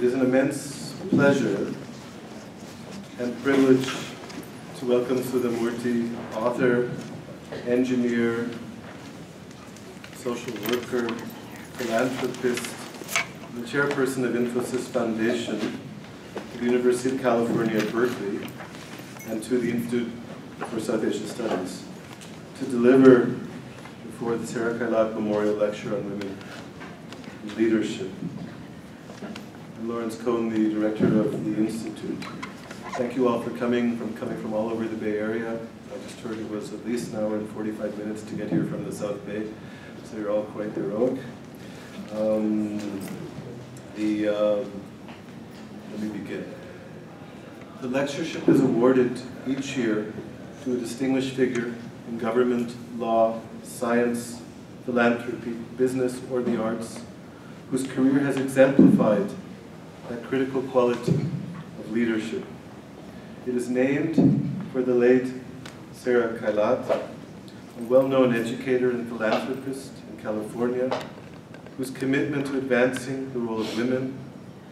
It is an immense pleasure and privilege to welcome Sudha Murthy, author, engineer, social worker, philanthropist, the chairperson of Infosys Foundation at the University of California at Berkeley, and to the Institute for South Asian Studies, to deliver before the Sarah Kailath Memorial Lecture on Women Leadership. I'm Lawrence Cohen, the director of the Institute. Thank you all for coming, from coming from all over the Bay Area. I just heard it was at least an hour and 45 minutes to get here from the South Bay, so you're all quite heroic. Um, the, um, let me begin. The lectureship is awarded each year to a distinguished figure in government, law, science, philanthropy, business, or the arts, whose career has exemplified that critical quality of leadership. It is named for the late Sarah Kailath, a well-known educator and philanthropist in California, whose commitment to advancing the role of women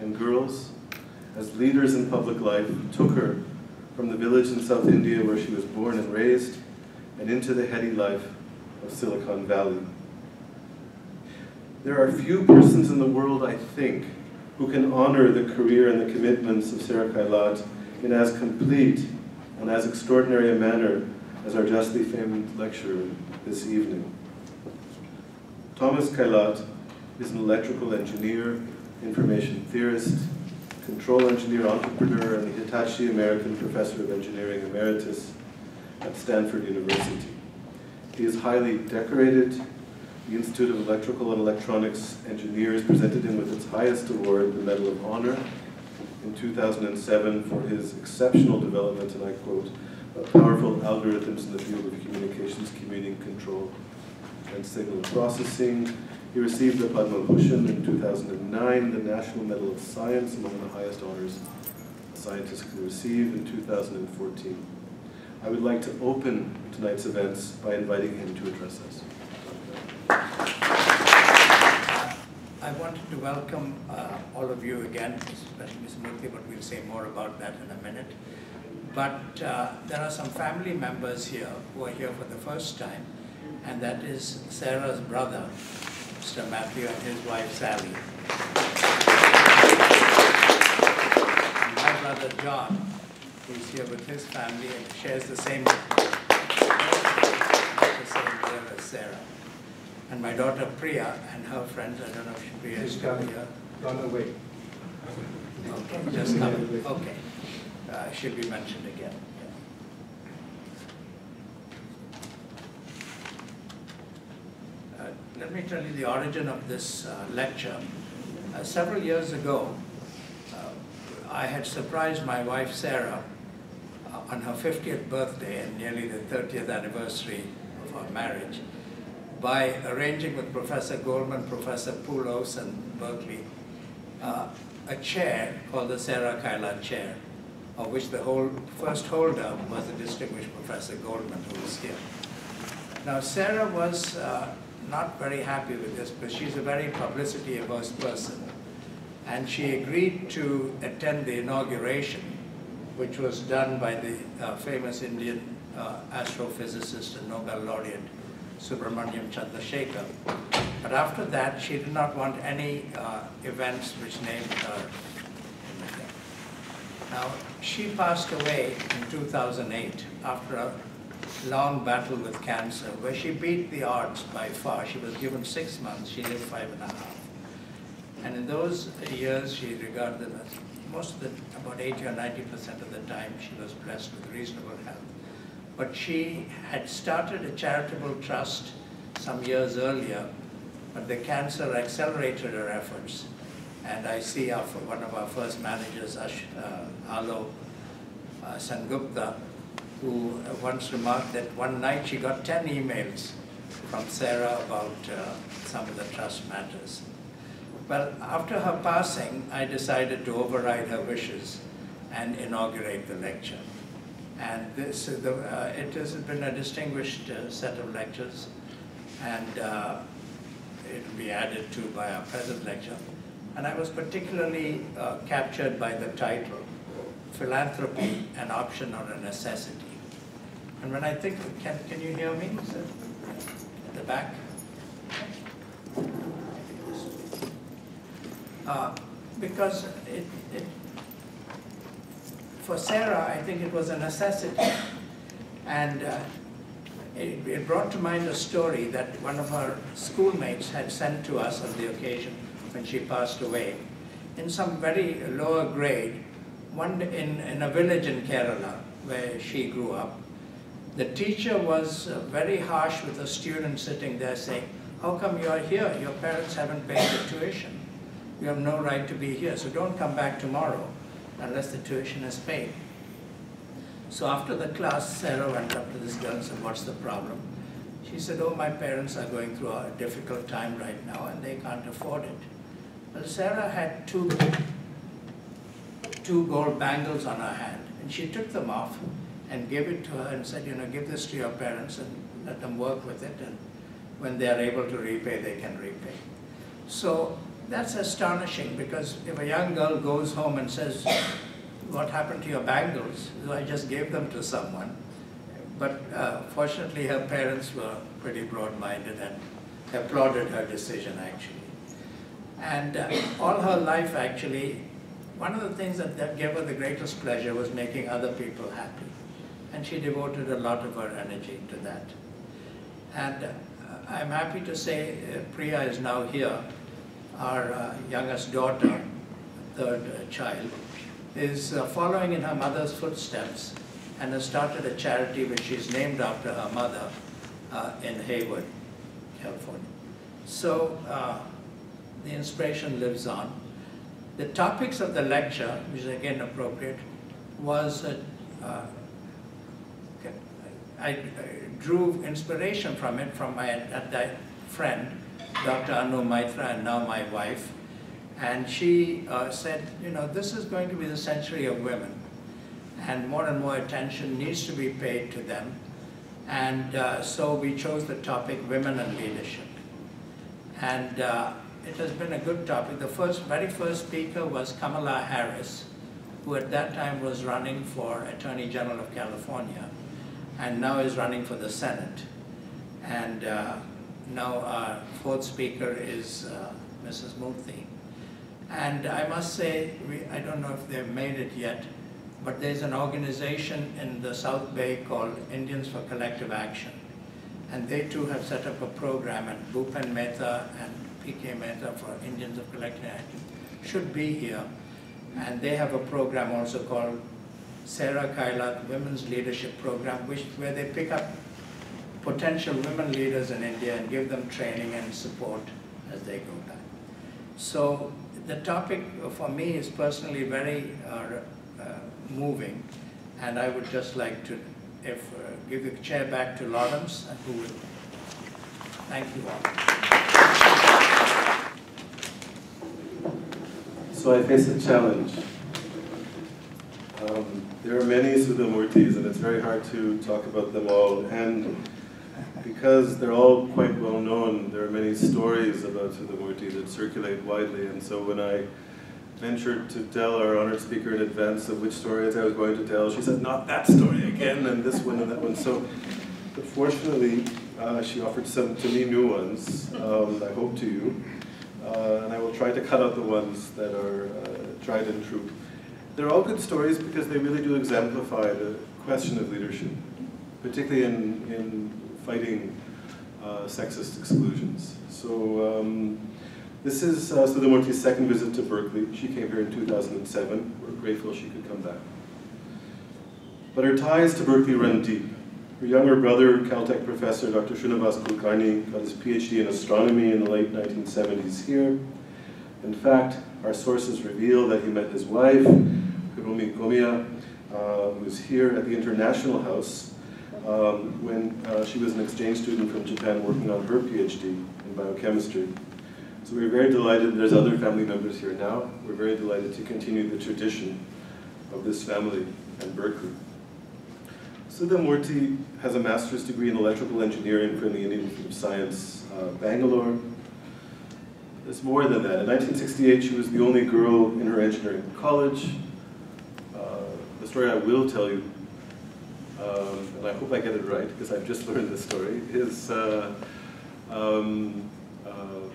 and girls as leaders in public life took her from the village in South India where she was born and raised and into the heady life of Silicon Valley. There are few persons in the world, I think, who can honor the career and the commitments of Sarah Kailath in as complete and as extraordinary a manner as our justly famed lecturer this evening. Thomas Kailath is an electrical engineer, information theorist, control engineer, entrepreneur, and the Hitachi American Professor of Engineering Emeritus at Stanford University. He is highly decorated. The Institute of Electrical and Electronics Engineers presented him with its highest award, the Medal of Honor, in 2007 for his exceptional development, and I quote, of powerful algorithms in the field of communications, computing control, and signal processing. He received the Padma Bhushan in 2009, the National Medal of Science, among the highest honors a scientist can receive in 2014. I would like to open tonight's events by inviting him to address us. I wanted to welcome uh, all of you again, especially Ms. Murthy, but we'll say more about that in a minute. But uh, there are some family members here who are here for the first time, and that is Sarah's brother, Mr. Matthew, and his wife, Sally. And my brother, John, who's here with his family and shares the same, the same as Sarah. And my daughter Priya and her friends, I don't know if Priya is She's still coming. here. Gone away. Okay, just coming, okay. Uh, She'll be mentioned again. Uh, Let me tell you the origin of this uh, lecture. Uh, Several years ago, uh, I had surprised my wife Sarah on her 50th birthday and nearly the 30th anniversary of our marriage by arranging with Professor Goldman, Professor Poulos, and Berkeley uh, a chair called the Sarah Kailath Chair, of which the whole, first holder was the distinguished Professor Goldman, who was here. Now, Sarah was uh, not very happy with this because she's a very publicity-averse person. And she agreed to attend the inauguration, which was done by the uh, famous Indian uh, astrophysicist and Nobel laureate, Subrahmanyan Chandrasekhar. But after that, she did not want any uh, events which named her. Now, she passed away in 2008 after a long battle with cancer, where she beat the odds by far. She was given six months, she lived five and a half. And in those years, she regarded as most of the, about 80 or 90% of the time, she was blessed with reasonable health. But she had started a charitable trust some years earlier, but the cancer accelerated her efforts. And I see our, one of our first managers, Ash, uh, Alo uh, Sangupta, who once remarked that one night she got 10 emails from Sarah about uh, some of the trust matters. Well, after her passing, I decided to override her wishes and inaugurate the lecture. And this, the, uh, it has been a distinguished uh, set of lectures, and uh, it will be added to by our present lecture. And I was particularly uh, captured by the title, Philanthropy, an Option or a Necessity. And when I think, can, can you hear me, sir? At the back? Uh, because it, it, for Sarah, I think it was a necessity. And uh, it, it brought to mind a story that one of her schoolmates had sent to us on the occasion when she passed away. In some very lower grade, one in, in a village in Kerala where she grew up, the teacher was uh, very harsh with the student sitting there saying, how come you are here? Your parents haven't paid the tuition. You have no right to be here, so don't come back tomorrow unless the tuition is paid. So after the class, Sarah went up to this girl and said, what's the problem? She said, oh, my parents are going through a difficult time right now and they can't afford it. Well, Sarah had two, two gold bangles on her hand and she took them off and gave it to her and said, you know, give this to your parents and let them work with it and when they are able to repay, they can repay. So that's astonishing because if a young girl goes home and says, what happened to your bangles? I just gave them to someone. But uh, fortunately, her parents were pretty broad-minded and applauded her decision, actually. And uh, all her life, actually, one of the things that, that gave her the greatest pleasure was making other people happy. And she devoted a lot of her energy to that. And uh, I'm happy to say uh, Priya is now here. Our uh, youngest daughter, third uh, child, is uh, following in her mother's footsteps and has started a charity which is named after her mother uh, in Hayward, California. So uh, the inspiration lives on. The topics of the lecture, which is again appropriate, was uh, I, I, drew inspiration from it from my at that friend, Dr. Anu Maitra, and now my wife, and she uh, said, you know, this is going to be the century of women, and more and more attention needs to be paid to them. And uh, so we chose the topic, women and leadership. And uh, it has been a good topic. The first, very first speaker was Kamala Harris, who at that time was running for Attorney General of California, and now is running for the Senate. And uh, now our fourth speaker is uh, Mrs. Murthy. And I must say, we, I don't know if they've made it yet, but there's an organization in the South Bay called Indians for Collective Action. And they too have set up a program, and Bhupen Mehta and PK Mehta for Indians of Collective Action should be here. And they have a program also called Sarah Kailath Women's Leadership Program, which, where they pick up potential women leaders in India and give them training and support as they go back. So the topic for me is personally very uh, uh, moving, and I would just like to if uh, give the chair back to Lawrence, and who will. Thank you all. So I face a challenge. Um, there are many Sudha Murthys, and it's very hard to talk about them all. And because they're all quite well known, there are many stories about Sudha Murthy that circulate widely, and so when I ventured to tell our honored speaker in advance of which stories I was going to tell, she said, not that story again, and this one and that one. So, but fortunately, uh, she offered some to me new ones, um, I hope to you, uh, and I will try to cut out the ones that are uh, tried and true. They're all good stories because they really do exemplify the question of leadership, particularly in, in fighting uh, sexist exclusions. So um, this is uh, Sudha Murthy's second visit to Berkeley. She came here in 2007. We're grateful she could come back. But her ties to Berkeley run deep. Her younger brother, Caltech professor Dr. Srinivas Kulkarni, got his PhD in astronomy in the late 1970s here. In fact, our sources reveal that he met his wife, Hiromi Gomiya, uh, who was here at the International House um, when uh, she was an exchange student from Japan working on her PhD in biochemistry. So we're very delighted, there's other family members here now, we're very delighted to continue the tradition of this family at Berkeley. Sudha Murthy has a master's degree in electrical engineering from the Indian Institute of Science, uh, Bangalore. It's more than that. In 1968, she was the only girl in her engineering college. Uh, the story I will tell you, um, and I hope I get it right because I've just learned this story, is uh, um, uh,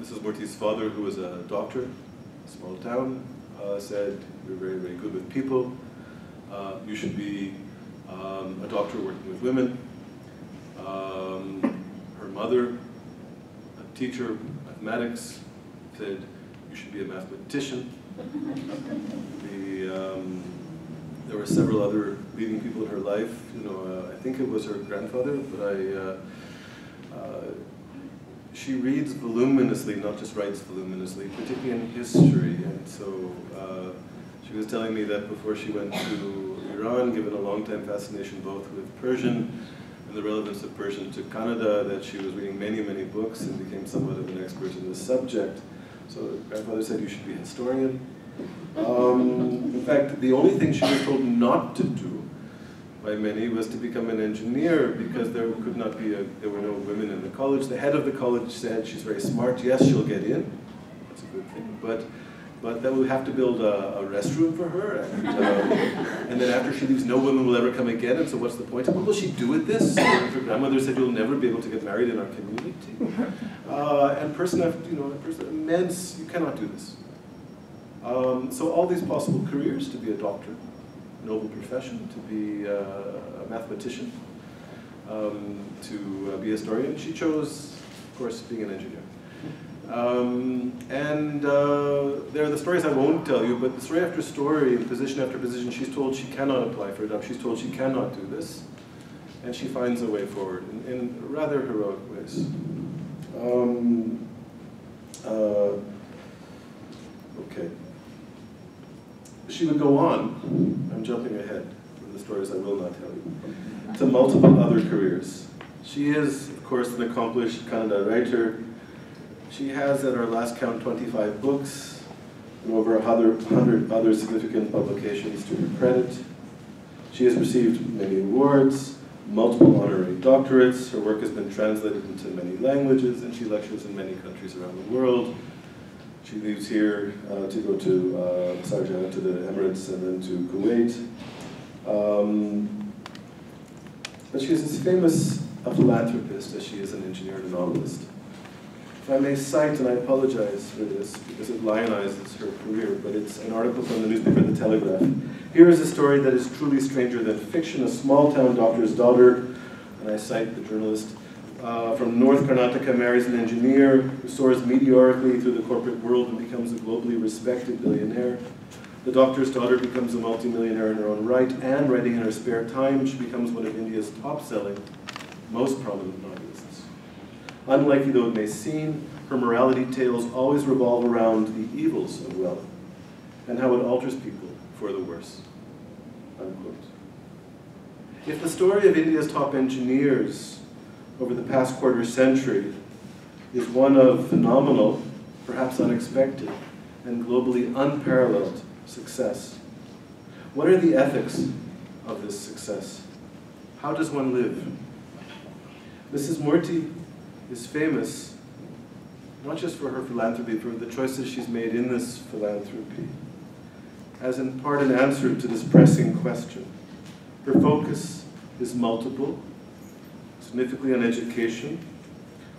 Mrs. Murthy's father, who was a doctor, a small town, uh, said, You're very, very good with people. Uh, you should be um, a doctor working with women. Um, her mother, a teacher, mathematics, said you should be a mathematician. the, um, there were several other leading people in her life. You know, uh, I think it was her grandfather, but I. Uh, uh, she reads voluminously, not just writes voluminously, particularly in history. And so uh, she was telling me that before she went to Iran, given a long-time fascination both with Persian and the relevance of Persian to Kannada, that she was reading many, many books and became somewhat of an expert in the subject. So grandfather said you should be a historian. Um, in fact, the only thing she was told not to do by many was to become an engineer because there could not be a, there were no women in the college. The head of the college said she's very smart. Yes, she'll get in. That's a good thing. But but then we have to build a, a restroom for her, and, um, and then after she leaves, no woman will ever come again. And so, what's the point? What will she do with this? Her grandmother said, "You'll never be able to get married in our community." Uh, and person after you know, person, men's, you cannot do this. Um, so all these possible careers to be a doctor, noble profession, to be uh, a mathematician, um, to uh, be a historian. She chose, of course, being an engineer. Um, and uh, there are the stories I won't tell you, but story after story, position after position, she's told she cannot apply for a job. She's told she cannot do this. And she finds a way forward in, in rather heroic ways. Um, uh, okay. She would go on, I'm jumping ahead from the stories I will not tell you, to multiple other careers. She is, of course, an accomplished Kannada writer, she has, at our last count, 25 books and over 100 other significant publications to her credit. She has received many awards, multiple honorary doctorates. Her work has been translated into many languages, and she lectures in many countries around the world. She leaves here uh, to go to uh, Sharjah, to the Emirates, and then to Kuwait. Um, but she is as famous a philanthropist as she is an engineer and a novelist. If I may cite, and I apologize for this because it lionizes her career, but it's an article from the newspaper The Telegraph. Here is a story that is truly stranger than fiction. A small town doctor's daughter, and I cite the journalist, uh, from North Karnataka marries an engineer who soars meteorically through the corporate world and becomes a globally respected billionaire. The doctor's daughter becomes a multimillionaire in her own right, and writing in her spare time, she becomes one of India's top-selling, most prominent novelists. Unlikely though it may seem, her morality tales always revolve around the evils of wealth and how it alters people for the worse. Unquote. If the story of India's top engineers over the past quarter century is one of phenomenal, perhaps unexpected, and globally unparalleled success, what are the ethics of this success? How does one live? Mrs. Murthy is famous not just for her philanthropy, but for the choices she's made in this philanthropy, as in part an answer to this pressing question. Her focus is multiple, significantly on education,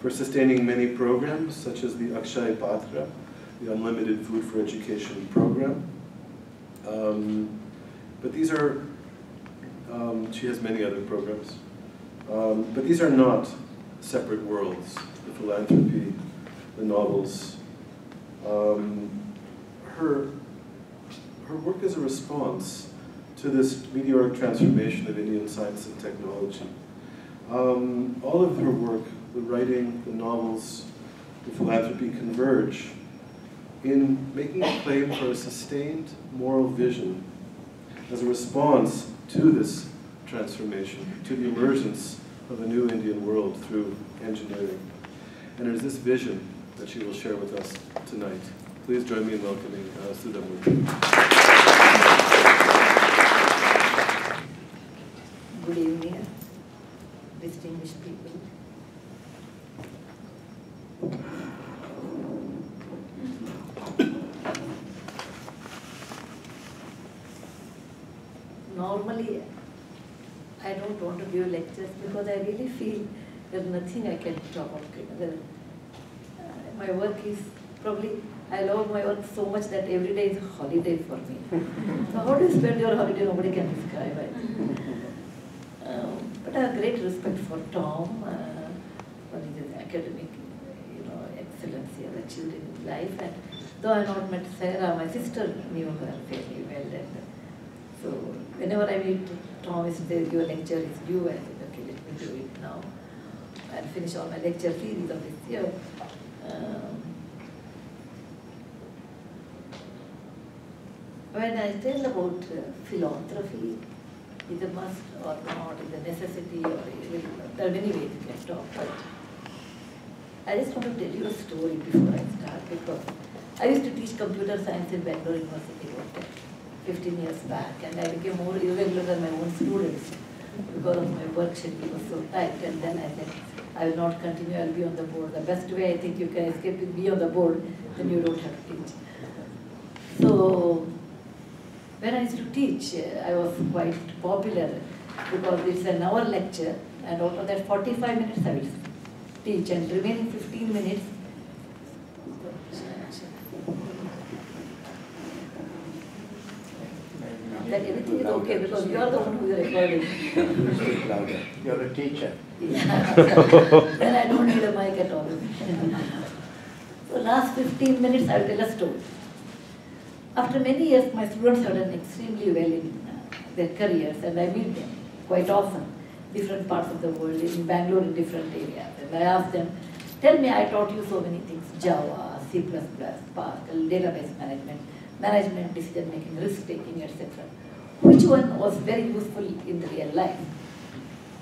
for sustaining many programs, such as the Akshay Patra, the Unlimited Food for Education program. Um, but these are, um, she has many other programs, um, but these are not separate worlds, the philanthropy, the novels. Um, her, her work is a response to this meteoric transformation of Indian science and technology. Um, all of her work, the writing, the novels, the philanthropy converge in making a claim for a sustained moral vision as a response to this transformation, to the emergence of a new Indian world through engineering. And it is this vision that she will share with us tonight. Please join me in welcoming uh, Sudha Murthy. Good evening, distinguished people. Normally, I don't want to give lectures because I really feel there's nothing I can talk about. Uh, my work is probably, I love my work so much that every day is a holiday for me. so how do you spend your holiday, nobody can describe it. Have great respect for Tom, uh, for his academic, you know, excellency and achieved in his life. And though I not met Sarah, my sister knew her fairly well. And so whenever I meet Tom, is a lecture, it's due. I said, okay, let me do it now. I'll finish all my lecture series of this year. Um, When I tell about uh, philanthropy, is a must or not, is a necessity or it- there are many ways you can talk, but I just want to tell you a story before I start because I used to teach computer science in Bangalore University about 15 years back and I became more irregular than my own students because of my work schedule was so tight and then I said, I will not continue, I'll be on the board. The best way I think you can escape is be on the board, then you don't have to teach. So when I used to teach, I was quite popular because it's an hour lecture and out of that 45 minutes I will teach and remaining 15 minutes. That everything is okay because you are the one who is recording. Speak louder. You're a teacher. Then I don't need a mic at all. So last 15 minutes I will tell a story. After many years, my students have done extremely well in uh, their careers and I meet them quite often, different parts of the world, in Bangalore in different areas. And I ask them, tell me, I taught you so many things, Java, C++, Pascal, database management, management, decision making, risk taking, etc. Which one was very useful in the real life?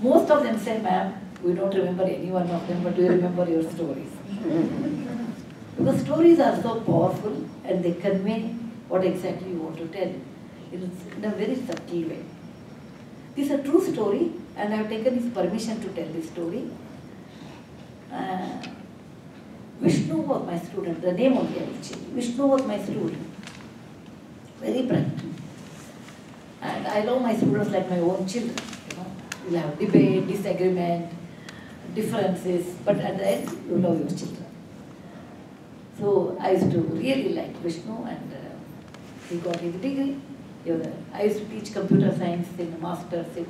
Most of them say, ma'am, we don't remember any one of them, but we remember your stories. Because stories are so powerful and they convey what exactly you want to tell in in a very subtle way. This is a true story and I have taken his permission to tell this story. Uh, Vishnu was my student, the name of I will change. Vishnu was my student, very bright. And I love my students like my own children, you know. We have debate, disagreement, differences, but at the end, you love your children. So I used to really like Vishnu and uh, he got his degree. I used to teach computer science in a masters in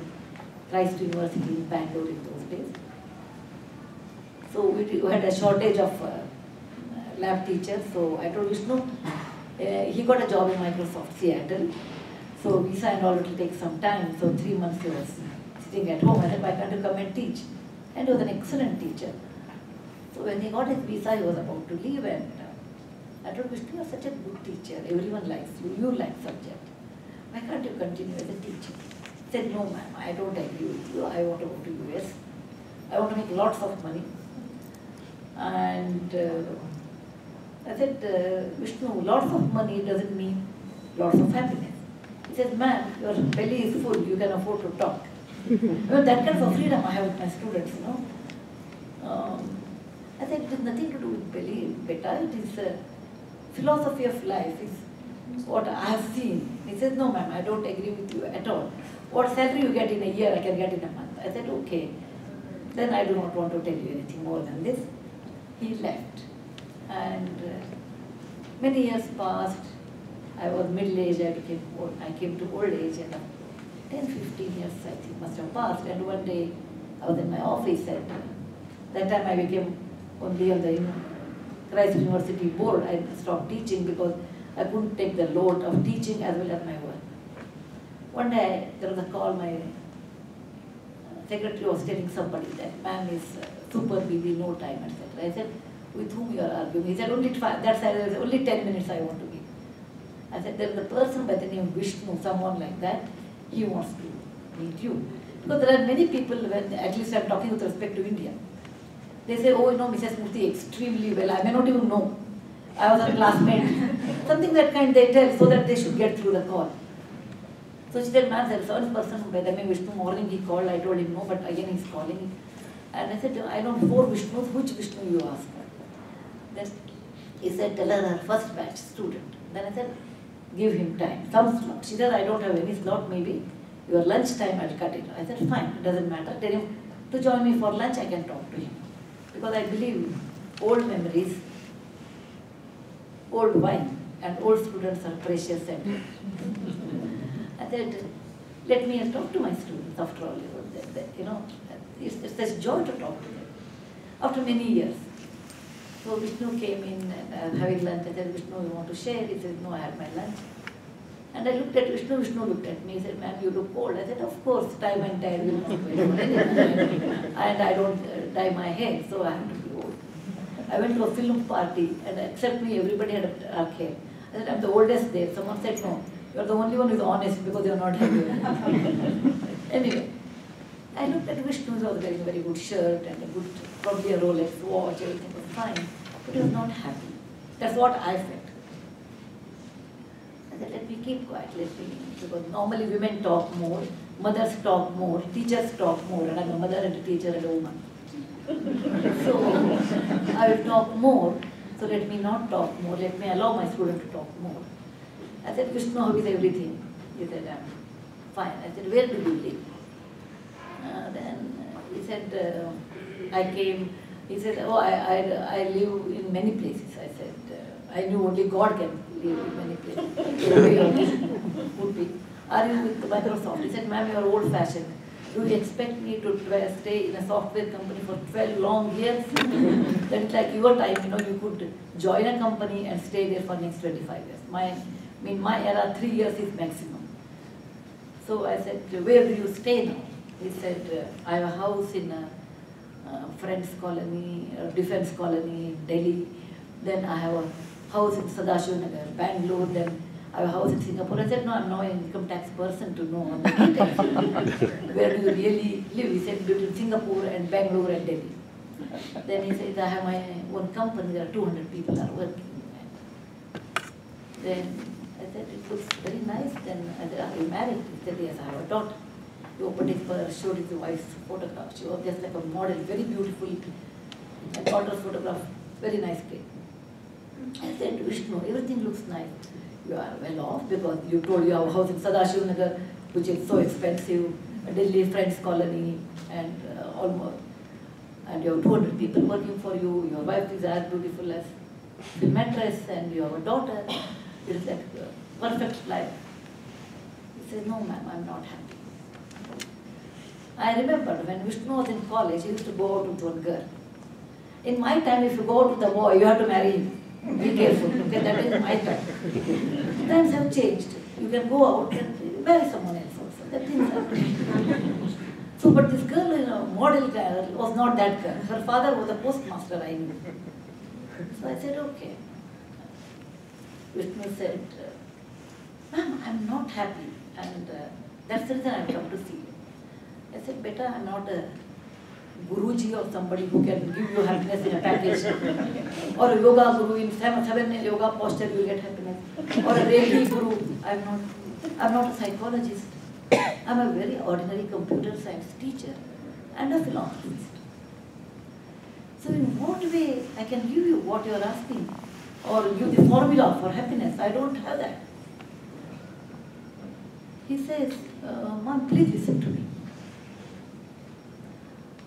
Christ University in Bangalore in those days. So we had a shortage of uh, lab teachers, so I told Vishnu, uh, he got a job in Microsoft Seattle. So visa and all, it will take some time. So three months he was sitting at home. I said, why can't you come and teach? And he was an excellent teacher. So when he got his visa, he was about to leave and I told Vishnu, you are such a good teacher. Everyone likes you. You like subject. Why can't you continue as a teacher? He said, no ma'am, I don't agree with you. I want to go to US. I want to make lots of money. And uh, I said, uh, Vishnu, lots of money doesn't mean lots of happiness. He says, ma'am, your belly is full, you can afford to talk. well, that kind of freedom I have with my students, you know. Um, I said, it has nothing to do with belly, beta, it is a philosophy of life, is what I have seen. He says, no ma'am, I don't agree with you at all. What salary you get in a year, I can get in a month. I said, okay. Then I do not want to tell you anything more than this. He left. And uh, many years passed. I was middle-aged, I became old, I came to old age and uh, 10, 15 years I think must have passed. And one day I was in my office and uh, that time I became only on the you know, Christ University board. I stopped teaching because I couldn't take the load of teaching as well as my work. One day there was a call, my uh, secretary was telling somebody that ma'am is uh, super busy, no time, etc. I said, with whom you are arguing? He said, only five, that's only 10 minutes I want to give. I said, there is a person by the name of Vishnu, someone like that, he wants to meet you. Because there are many people, when at least I'm talking with respect to India, they say, oh, you know, Mrs. Murthy extremely well. I may not even know. I was a classmate. Something that kind they tell so that they should get through the call. So she said, ma'am, there is one person by the name Vishnu morning he called. I told him no, but again he's calling. And I said, I know four Vishnus. Which Vishnu you ask? Then he said, tell her her first batch student. Then I said, give him time. Some slot. She said, I don't have any slot, maybe your lunch time, I'll cut it. I said, fine, it doesn't matter. Tell him to join me for lunch, I can talk to him. Because I believe old memories, old wine, and old students are precious and I said, let me talk to my students after all, you know, it's, it's such joy to talk to them. After many years. So Vishnu came in and having lunch. I said, Vishnu, you want to share? He said, no, I had my lunch. And I looked at Vishnu, Vishnu looked at me, he said, ma'am, you look old. I said, of course, time and tide will not and I don't dye my hair, so I have to be old. I went to a film party and except me, everybody had dark hair. I said, I'm the oldest there. Someone said, no, you're the only one who's honest because you're not having Anyway, I looked at Vishnu, he was wearing a very good shirt and a good, probably a Rolex watch, everything was fine, but he was not happy. That's what I felt. I said, let me keep quiet, let me, because normally women talk more, mothers talk more, teachers talk more, and I'm a mother and a teacher and a woman. so I will talk more, so let me not talk more, let me allow my student to talk more. I said, Vishnu, how is everything? He said, I'm fine. I said, where do you live? Uh, then he said, uh, I came, he said, oh, I, I, I live in many places. I said, uh, I knew only God can many places. would be. Are you with Microsoft? He said, ma'am, you are old fashioned. Do you expect me to stay in a software company for 12 long years? That's like your time, you know, you could join a company and stay there for next 25 years. My, I mean, my era, three years is maximum. So I said, where do you stay now? He said, uh, I have a house in a uh, Friends colony, a defense colony, in Delhi. Then I have a house in Sadashiv Bangalore. Then I have a house in Singapore. I said, no, I'm not an income tax person to know on the Where do you really live? He said, between Singapore and Bangalore and Delhi. Then he said, I have my own company, there are 200 people are working. Then I said, it looks very nice. Then I said, are you married? He said, yes, I have a daughter. He opened his purse, showed his wife's photograph. She was just like a model, very beautiful. And daughter's photograph, very nice kid. I said, Vishnu, everything looks nice. You are well off because you told you have a house in Sadashiv Nagar, which is so expensive, a Delhi Friends colony, and uh, almost, and you have 200 people working for you. Your wife is as beautiful as the mattress, and you have a daughter. It is like a perfect life. He said, no, ma'am, I'm not happy. I remember when Vishnu was in college, he used to go out with one girl. In my time, if you go out with a boy, you have to marry him. Be careful, okay? That is my time. Times have changed. You can go out and marry someone else also. That things. So, but this girl, you know, model girl, was not that girl. Her father was a postmaster, I knew. So I said, okay. Vishnu said, ma'am, I'm not happy. And uh, that's the reason I've come to see you. I said, better I'm not a Guruji or somebody who can give you happiness in a package. or a yoga guru in seven, yoga posture you get happiness. Or a Reiki guru. I'm not, I'm not a psychologist. I'm a very ordinary computer science teacher and a philanthropist. So in what way I can give you what you're asking or give the formula for happiness? I don't have that. He says, uh, Mom, please listen to me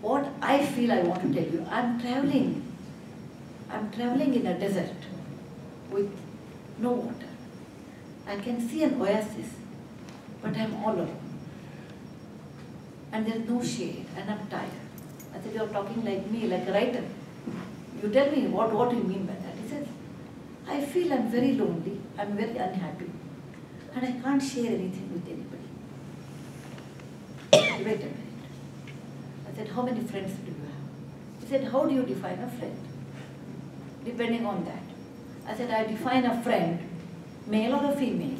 what I feel I want to tell you. I'm traveling. I'm traveling in a desert with no water. I can see an oasis, but I'm all alone. And there's no shade, and I'm tired. I said, You're talking like me, like a writer. You tell me, what, what do you mean by that? He says, I feel I'm very lonely, I'm very unhappy, and I can't share anything with anybody. Wait a minute said, how many friends do you have? He said, how do you define a friend? Depending on that. I said, I define a friend, male or a female,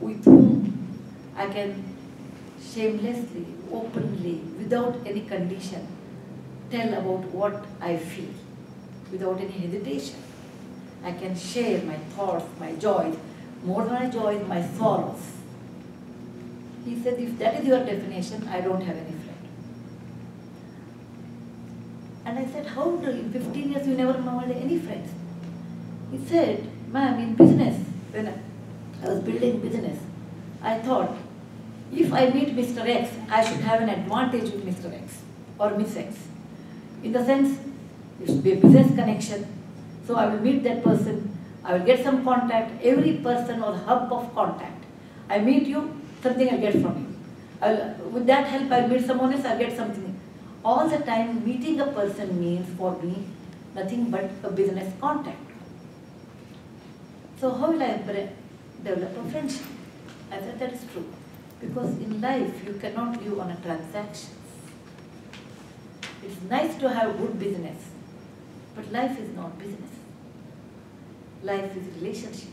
with whom I can shamelessly, openly, without any condition, tell about what I feel, without any hesitation. I can share my thoughts, my joys, more than my joys, my sorrows. He said, if that is your definition, I don't have any And I said, how do in 15 years you never made any friends? He said, ma'am, in business, when I was building business, I thought if I meet Mr. X, I should have an advantage with Mr. X or Miss X. In the sense, it should be a business connection. So I will meet that person, I will get some contact, every person or hub of contact. I meet you, something I'll get from you. I'll, with that help, I'll meet someone else, I'll get something. All the time, meeting a person means for me nothing but a business contact. So how will I develop a friendship? I said that is true. Because in life, you cannot live on a transaction. It's nice to have good business, but life is not business. Life is relationship.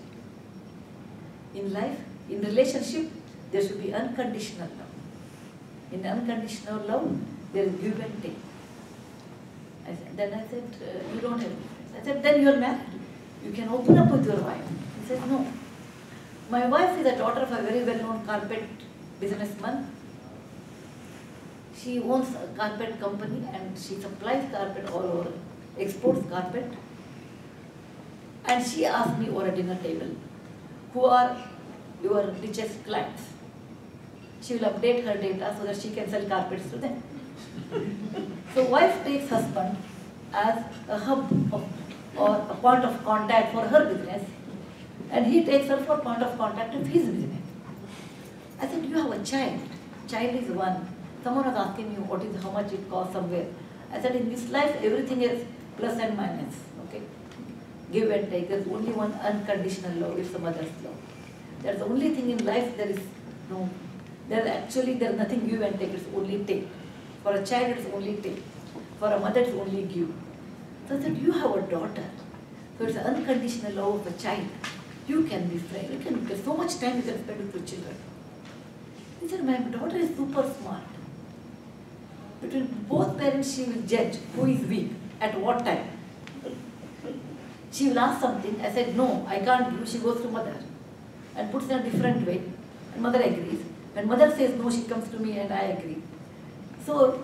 In life, in relationship, there should be unconditional love. In unconditional love, there is give and take. I said, then I said, uh, you don't have friends. I said, then you are married. You can open up with your wife. He said, no. My wife is a daughter of a very well-known carpet businessman. She owns a carpet company and she supplies carpet all over, exports carpet. And she asked me over a dinner table, who are your richest clients? She will update her data so that she can sell carpets to them. So wife takes husband as a hub of, or a point of contact for her business and he takes her for point of contact of his business. I said, you have a child. Child is one. Someone was asking me what is how much it costs somewhere. I said, in this life, everything is plus and minus. Okay, give and take. There's only one unconditional love. It's the mother's love. That's the only thing in life. There is no. There actually there's nothing give and take. It's only take. For a child, it's only take. For a mother, it's only give. So I said, you have a daughter. So it's unconditional love of a child. You can be friend. You can. There's so much time you can spend with your children. He said, my daughter is super smart. Between both parents, she will judge who is weak at what time. She will ask something. I said, no, I can't give. She goes to mother and puts in a different way. And mother agrees. When mother says no, she comes to me and I agree. So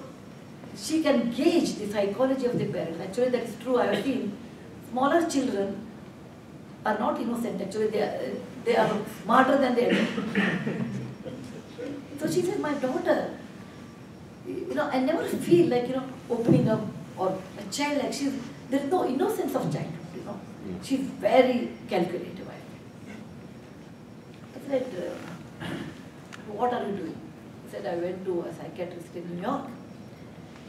she can gauge the psychology of the parents. Actually, that is true. I have seen smaller children are not innocent. Actually, they are, they are smarter than the adult. So she said, my daughter, you know, I never feel like, you know, opening up or a child like she's, there is no innocence of childhood, you know. She's very calculative, I think. I said, uh, what are you doing? Said, I went to a psychiatrist in New York.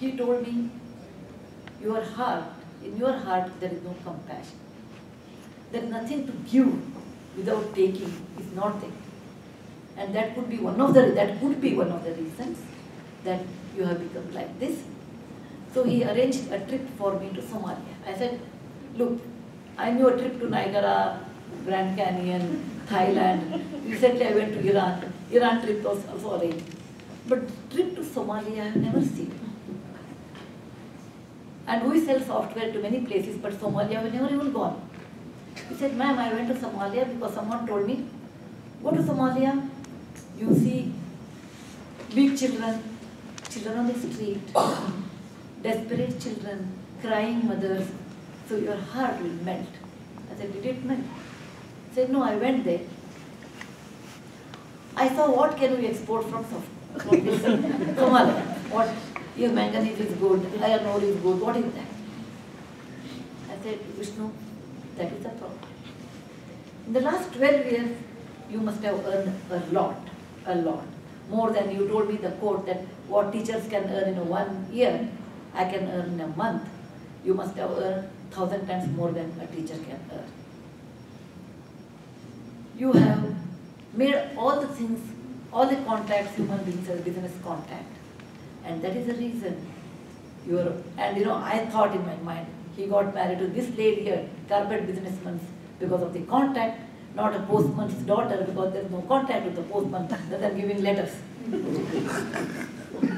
He told me, your heart, in your heart there is no compassion. There is nothing to give without taking is not there. And that could be one of the that could be one of the reasons that you have become like this. So he arranged a trip for me to Somalia. I said, look, I knew a trip to Niagara, Grand Canyon, Thailand. Recently I went to Iran. Iran trip was also arranged. But trip to Somalia I have never seen. And we sell software to many places, but Somalia we never even gone. He said, ma'am, I went to Somalia because someone told me, go to Somalia, you see big children, children on the street, desperate children, crying mothers, so your heart will melt. I said, did it melt? He said, no, I went there. I saw what can we export from Sof- from on, What, your manganese is good, iron ore is good, what is that? I said, Vishnu, that is the problem. In the last 12 years, you must have earned a lot, a lot. More than you told me the quote that what teachers can earn in one year, I can earn in a month. You must have earned thousand times more than a teacher can earn. You have made all the things, all the contacts human beings as business contact. And that is the reason you are, and you know, I thought in my mind, he got married to this lady here, carpet businessman, because of the contact, not a postman's daughter, because there's no contact with the postman, other than giving letters.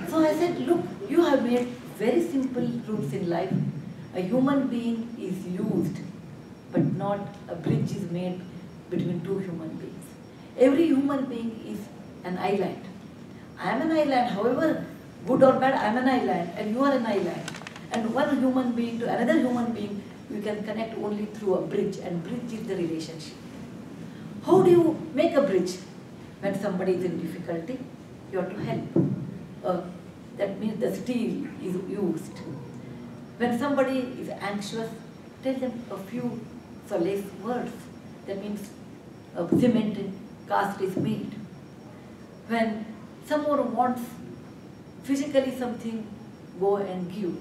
so I said, look, you have made very simple rules in life. A human being is used, but not a bridge is made between two human beings. Every human being is an island. I am an island, however good or bad, I am an island, and you are an island. And one human being to another human being, you can connect only through a bridge, and bridge is the relationship. How do you make a bridge? When somebody is in difficulty, you have to help. Uh, that means the steel is used. When somebody is anxious, tell them a few solace words. That means a cement and cast is made. When someone wants physically something, go and give.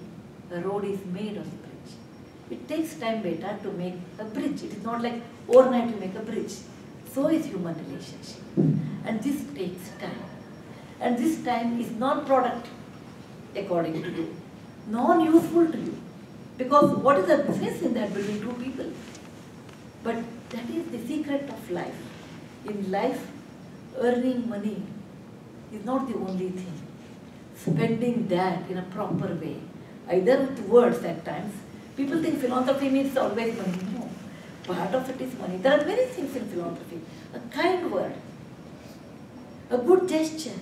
The road is made on the bridge. It takes time better to make a bridge. It is not like overnight you make a bridge. So is human relationship. And this takes time. And this time is non-productive according to you, non-useful to you. Because what is the business in that between two people? But that is the secret of life. In life, earning money is not the only thing. Spending that in a proper way, either with words at times. People think philanthropy means always money. No. Part of it is money. There are many things in philanthropy. A kind word, a good gesture,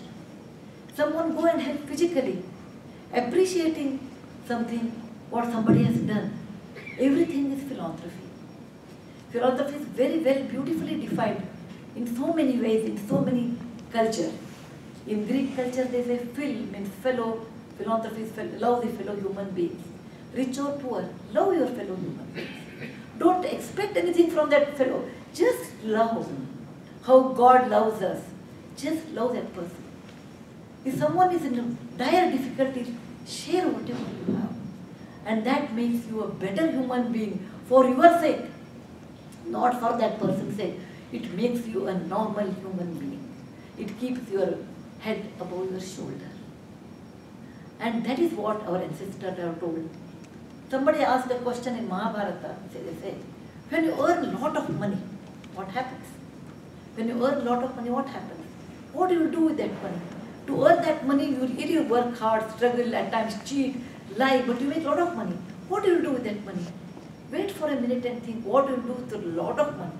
someone go and help physically, appreciating something, what somebody has done. Everything is philanthropy. Philanthropy is very, very beautifully defined in so many ways, in so many cultures. In Greek culture, they say phil means fellow, philanthropy is fellow, love the fellow human beings. Rich or poor, love your fellow human beings. Don't expect anything from that fellow. Just love how God loves us. Just love that person. If someone is in dire difficulty, share whatever you have. And that makes you a better human being for your sake, not for that person's sake. It makes you a normal human being. It keeps your head above your shoulder. And that is what our ancestors have told. Somebody asked a question in Mahabharata, they say, when you earn a lot of money, what happens? When you earn a lot of money, what happens? What do you do with that money? To earn that money, you really work hard, struggle, at times cheat, lie, but you make a lot of money. What do you do with that money? Wait for a minute and think, what do you do with a lot of money?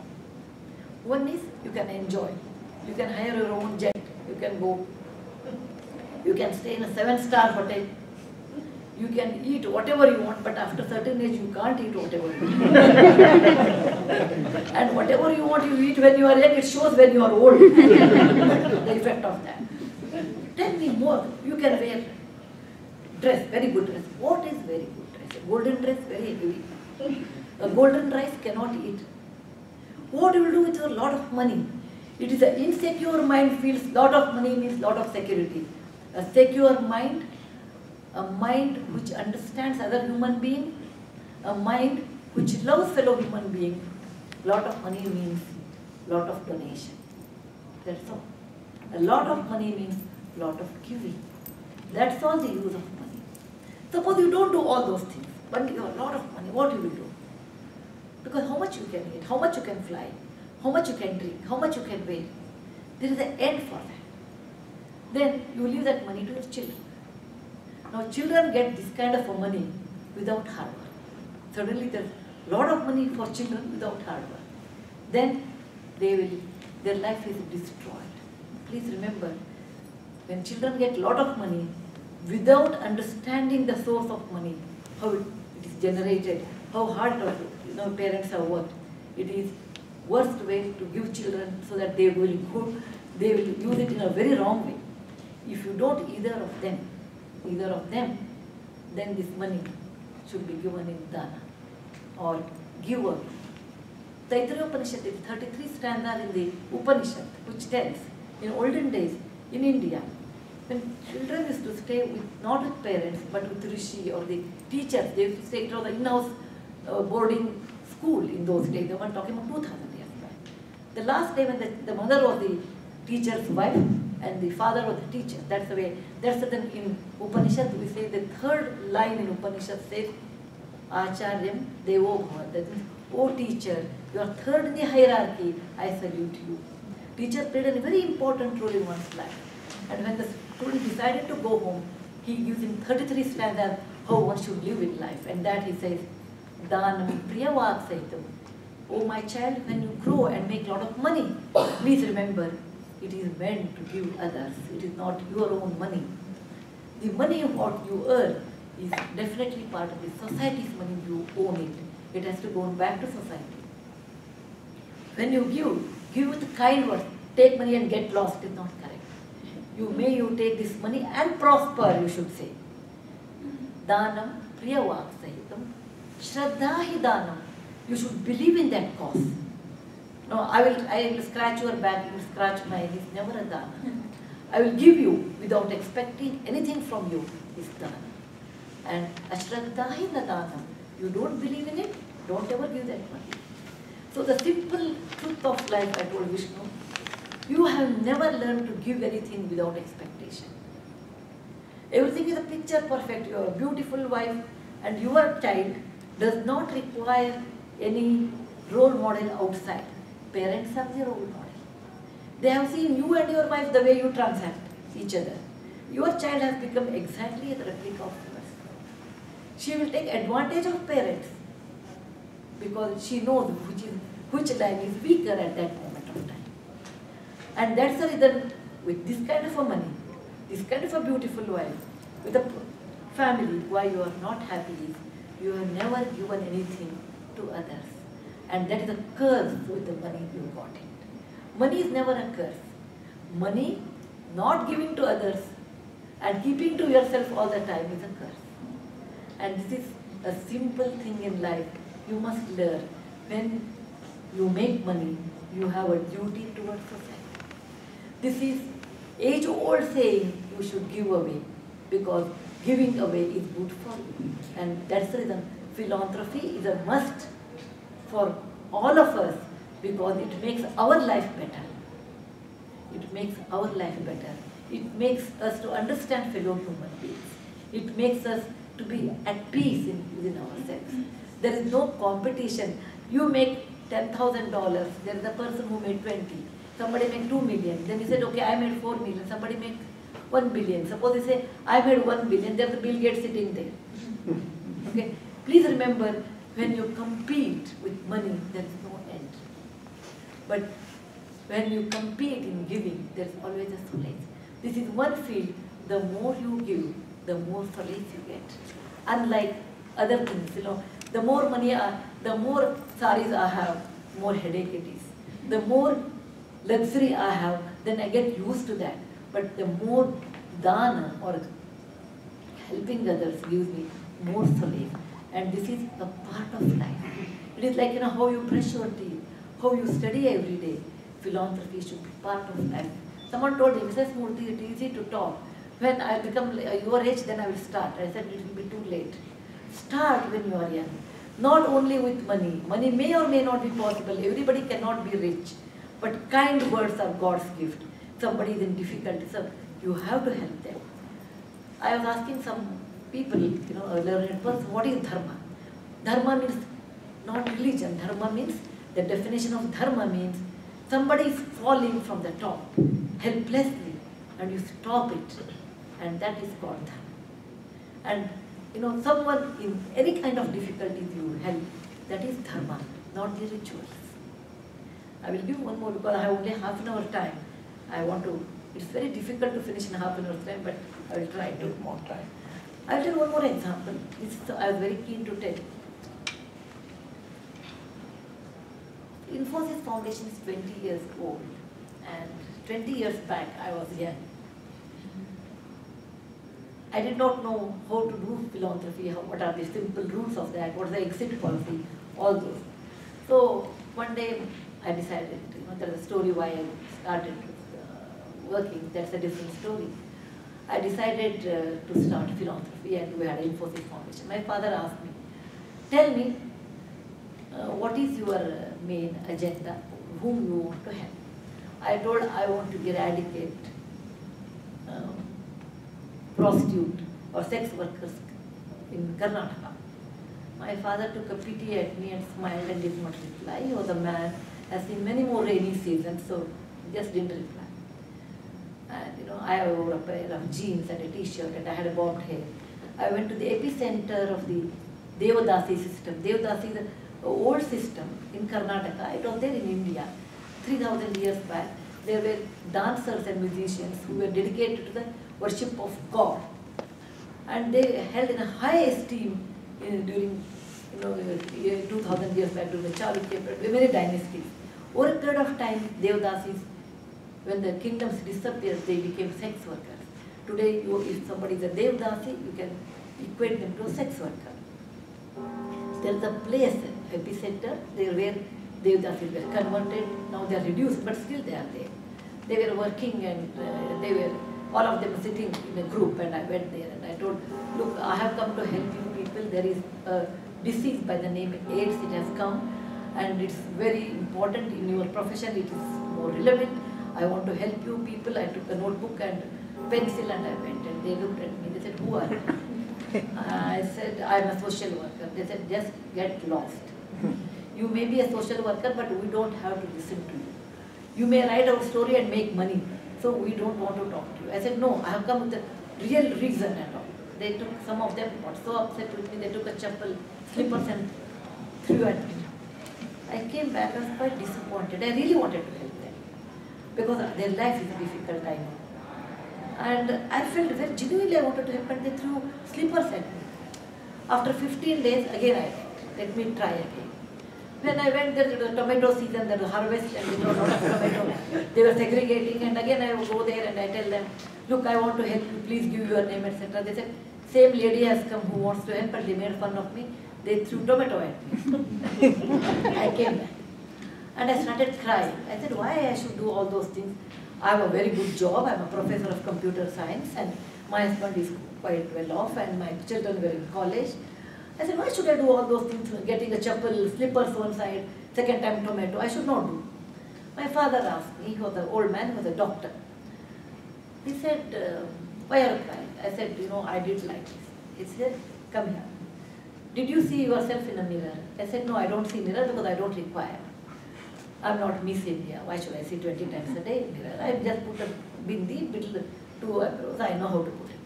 One is you can enjoy. You can hire your own jet. You can go. You can stay in a seven-star hotel. You can eat whatever you want, but after certain age you can't eat whatever you want. and whatever you want, you eat when you are young, it shows when you are old. the effect of that. Tell me more. You can wear dress, very good dress. What is very good dress? A golden dress, very heavy. A golden rice cannot eat. What do you will do with a lot of money? It is an insecure mind feels lot of money means lot of security. A secure mind, a mind which understands other human being, a mind which loves fellow human being. Lot of money means lot of donation. That's all. A lot of money means lot of giving. That's all the use of money. Suppose you don't do all those things, but you have a lot of money, what you will do? Because how much you can eat, how much you can fly, how much you can drink, how much you can wear. There is an end for that. Then you leave that money to your children. Now children get this kind of money without hard work. Suddenly there's a lot of money for children without hard work. Then they will, their life is destroyed. Please remember, when children get a lot of money, without understanding the source of money, how it, is generated, how hard you know, parents have worked, it is worst way to give children so that they will go, they will use it in a very wrong way. If you don't either of them, either of them, then this money should be given in dana or give away. Taittiriya Upanishad is 33 stanza in the Upanishad which tells in olden days in India when children used to stay with not with parents but with rishi or the teachers, they used to stay in the in-house uh, boarding school in those days. They were talking about 2000 years back. The last day when the, the mother was the teacher's wife and the father was the teacher. That's the way. That's the in Upanishad we say the third line in Upanishad says Acharyam Devo. That means, oh teacher, you are third in the hierarchy. I salute you. Teacher played a very important role in one's life. And when the student decided to go home, he used him 33 stanzas how one should live in life. And that he says, Danam Priyavak Sahitam. Oh my child, when you grow and make a lot of money, please remember, it is meant to give others. It is not your own money. The money of what you earn is definitely part of the society's money. You own it. It has to go back to society. When you give, give with kind words. Take money and get lost is not correct. You may you take this money and prosper, you should say. Danam priyavak sahitam. Shraddha hi. You should believe in that cause. No, I will, I will scratch your back, you will scratch mine. It's never a dana. I will give you without expecting anything from you. Is dana. And ashraddha hi na. You don't believe in it, don't ever give that money. So the simple truth of life, I told Vishnu, you have never learned to give anything without expectation. Everything is a picture perfect. You are a beautiful wife and your child does not require any role model outside. Parents are the role model. They have seen you and your wife the way you transact each other. Your child has become exactly a replica of yours. She will take advantage of parents because she knows which, is, which line is weaker at that moment of time. And that's the reason with this kind of a money, this kind of a beautiful wife, with a family, why you are not happy is you have never given anything to others. And that is a curse with the money you got it. Money is never a curse. Money not giving to others and keeping to yourself all the time is a curse. And this is a simple thing in life. You must learn. When you make money, you have a duty towards society. This is age-old saying you should give away because giving away is good for you. And that's the reason philanthropy is a must for all of us because it makes our life better. It makes our life better. It makes us to understand fellow human beings. It makes us to be at peace in, within ourselves. There is no competition. You make $10,000, there is a person who made 20. Somebody made 2 million. Then he said, okay, I made 4 million. Somebody made 1 billion. Suppose they say, I made 1 billion, there's a Bill Gates sitting there. Okay? Please remember, when you compete with money, there is no end. But when you compete in giving, there is always a solace. This is one field, the more you give, the more solace you get. Unlike other things, you know, the more money, I, the more saris I have, more headache it is. The more luxury I have, then I get used to that. But the more dana or helping others gives me more solace. And this is a part of life. It is like you know how you brush your teeth, how you study every day. Philanthropy should be part of life. Someone told me, Mrs. Murthy, it is easy to talk. When I become uh, your age, then I will start. I said it will be too late. Start when you are young. Not only with money. Money may or may not be possible. Everybody cannot be rich. But kind words are God's gift. Somebody is in difficulty, so you have to help them. I was asking some people, you know, a learned person, what is dharma? Dharma means not religion. Dharma means, the definition of dharma means somebody is falling from the top helplessly and you stop it and that is called dharma. And you know, someone in any kind of difficulties you help, that is dharma, not the rituals. I will give one more because I have only half an hour time. I want to, it's very difficult to finish in half an hour time, but I will try to. more time. I will tell one more example. This is, I was very keen to tell. Infosys Foundation is 20 years old and 20 years back I was young. I did not know how to do philanthropy, how, what are the simple rules of that, what is the exit policy, all those. So one day I decided, you know, there's a story why I started uh, working, that's a different story. I decided uh, to start philanthropy and we had Infosys Foundation. My father asked me, tell me, uh, what is your uh, main agenda, whom you want to help? I told I want to eradicate um, prostitute or sex workers in Karnataka. My father took a pity at me and smiled and did not reply. He was a man, has seen many more rainy seasons, so just didn't reply. You know, I wore a pair of jeans and a t-shirt and I had a bobbed hair. I went to the epicenter of the Devadasi system. Devadasi is an old system in Karnataka. It was there in India, 3000 years back. There were dancers and musicians who were dedicated to the worship of God. And they held in a high esteem in, during you know, 2000 years back during the Chalukya many dynasties. Over a period of time, Devadasis when the kingdoms disappeared, they became sex workers. Today, you, if somebody is a Devdasi, you can equate them to a sex worker. There is a place, epicenter, there where Devdasis were converted, now they are reduced, but still they are there. They were working and uh, they were, all of them sitting in a group and I went there and I told, look, I have come to help you people, there is a disease by the name AIDS, it has come and it's very important in your profession, it is more relevant. I want to help you people. I took a notebook and pencil and I went and they looked at me. They said, who are you? I said, I'm a social worker. They said, just get lost. You may be a social worker, but we don't have to listen to you. You may write our story and make money, so we don't want to talk to you. I said, no, I have come with a real reason and all. They took, some of them got so upset with me, they took a chappal, slippers and threw at me. I came back, I was quite disappointed. I really wanted to help because their life is a difficult, time. And I felt very genuinely I wanted to help, but they threw slippers at me. After 15 days, again I let me try again. When I went there, it was tomato season, there was harvest, and there was a lot of tomato. They were segregating, and again I would go there and I tell them, look, I want to help you, please give your name, etc. They said, same lady has come who wants to help, but they made fun of me. They threw tomato at me. I came back. And I started crying. I said, why I should do all those things? I have a very good job. I'm a professor of computer science and my husband is quite well off and my children were in college. I said, why should I do all those things? Getting a chappal, slippers one side, second time tomato. I should not do. My father asked me, he was an old man, he was a doctor. He said, uh, why are you crying? I said, you know, I did like this. He said, come here. Did you see yourself in a mirror? I said, no, I don't see mirror because I don't require. I'm not Miss India. Why should I see 20 times a day? I just put a bindi, little two eyebrows. I know how to put it.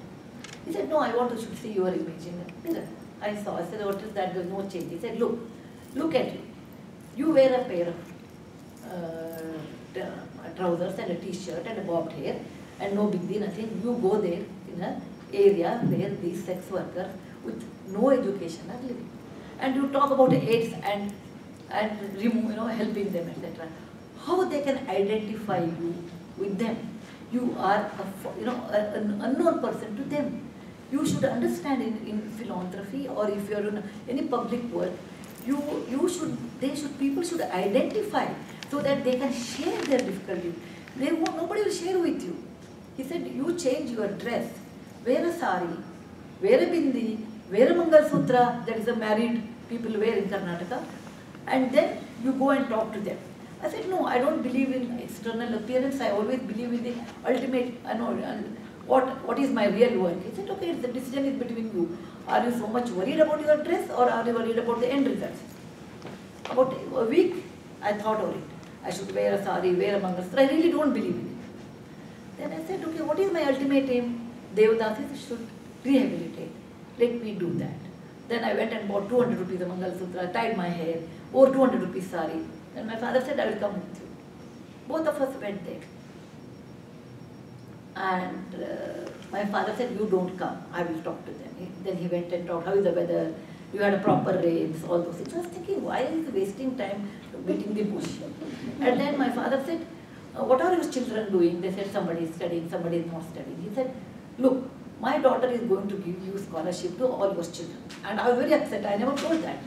He said, no, I want to see your image in. I saw. I said, what is that? There's no change. He said, look, look at you. You wear a pair of uh, trousers and a t-shirt and a bobbed hair and no bindi, nothing. You go there in an area where these sex workers with no education are living. And you talk about AIDS and and you know, helping them, etc. How they can identify you with them? You are, a, you know, an unknown person to them. You should understand in, in philanthropy or if you're in any public work, you, you should, they should, people should identify so that they can share their difficulties. They won't, nobody will share with you. He said, you change your dress, wear a sari, wear a bindi, wear a Mangal Sutra, that is a married people wear in Karnataka, and then you go and talk to them. I said, no, I don't believe in external appearance. I always believe in the ultimate, I know, what, what is my real work. He said, okay, the decision is between you. Are you so much worried about your dress or are you worried about the end results? About a week, I thought of it. I should wear a sari, wear a Mangal Sutra. I really don't believe in it. Then I said, okay, what is my ultimate aim? Devadasis should rehabilitate. Let me do that. Then I went and bought 200 rupees of Mangal Sutra, tied my hair, or 200 rupees sari. Then my father said, I will come with you. Both of us went there. And uh, my father said, you don't come, I will talk to them. He, then he went and talked, how is the weather? You had a proper rains, all those things. I was thinking, why is he wasting time beating the bush? And then my father said, uh, what are your children doing? They said, somebody is studying, somebody is not studying. He said, look, my daughter is going to give you scholarship to all your children. And I was very upset, I never told that.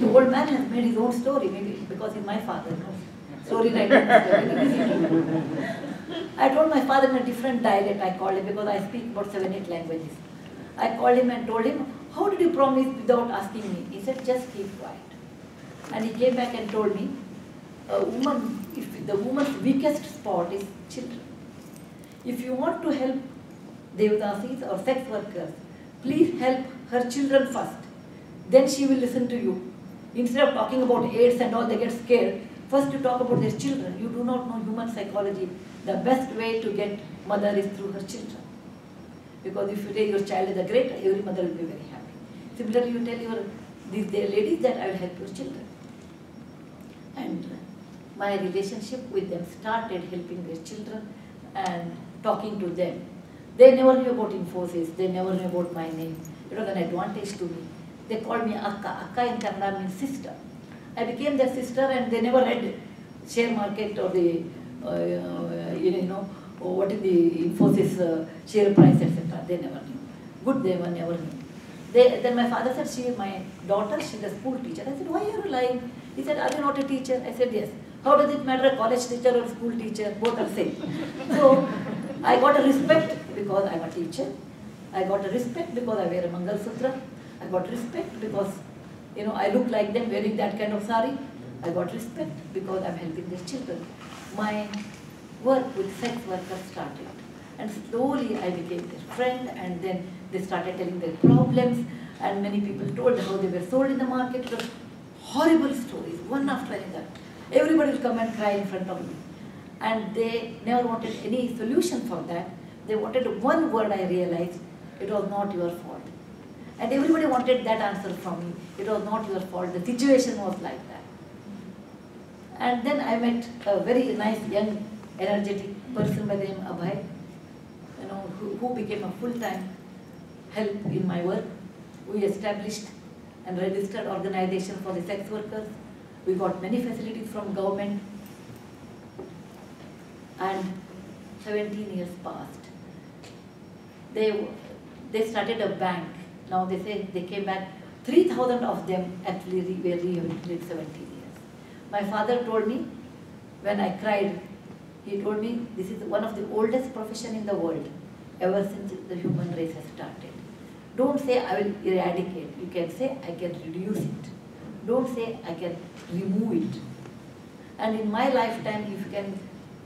The old man has made his own story, maybe because he's my father. No? Story I told my father in a different dialect, I called him because I speak about seven, eight languages. I called him and told him, how did you promise without asking me? He said, just keep quiet. And he came back and told me, a woman, if the woman's weakest spot is children. If you want to help Devadasis or sex workers, please help her children first. Then she will listen to you. Instead of talking about AIDS and all, they get scared. First you talk about their children. You do not know human psychology. The best way to get mother is through her children. Because if you tell your child is a great, every mother will be very happy. Similarly, you tell your these ladies that I will help your children. And my relationship with them started helping their children and talking to them. They never knew about Infosys, they never knew about my name. It was an advantage to me. They called me Akka. Akka in Kannada means sister. I became their sister and they never read share market or the uh, uh, you know, what is the Infosys uh, share price, etc. They never knew. Good, they were never knew. They, then my father said, she is my daughter, she's a school teacher. I said, why are you lying? He said, are you not a teacher? I said, yes. How does it matter, a college teacher or school teacher? Both are same. So I got a respect because I'm a teacher. I got respect because I wear a Mangal Sutra. I got respect because, you know, I look like them wearing that kind of sari. I got respect because I'm helping their children. My work with sex workers started. And slowly I became their friend and then they started telling their problems and many people told how they were sold in the market. It was horrible stories, one after another. Everybody would come and cry in front of me. And they never wanted any solution for that. They wanted one word I realized, it was not your fault. And everybody wanted that answer from me. It was not your fault. The situation was like that. And then I met a very nice, young, energetic person by the name Abhay, you know, who, who became a full-time help in my work. We established and registered organization for the sex workers. We got many facilities from government. And 17 years passed. They, they started a bank. Now they say they came back. 3,000 of them actually re- were rehabilitated 17 years. My father told me, when I cried, he told me this is one of the oldest profession in the world ever since the human race has started. Don't say I will eradicate. You can say I can reduce it. Don't say I can remove it. And in my lifetime, if you can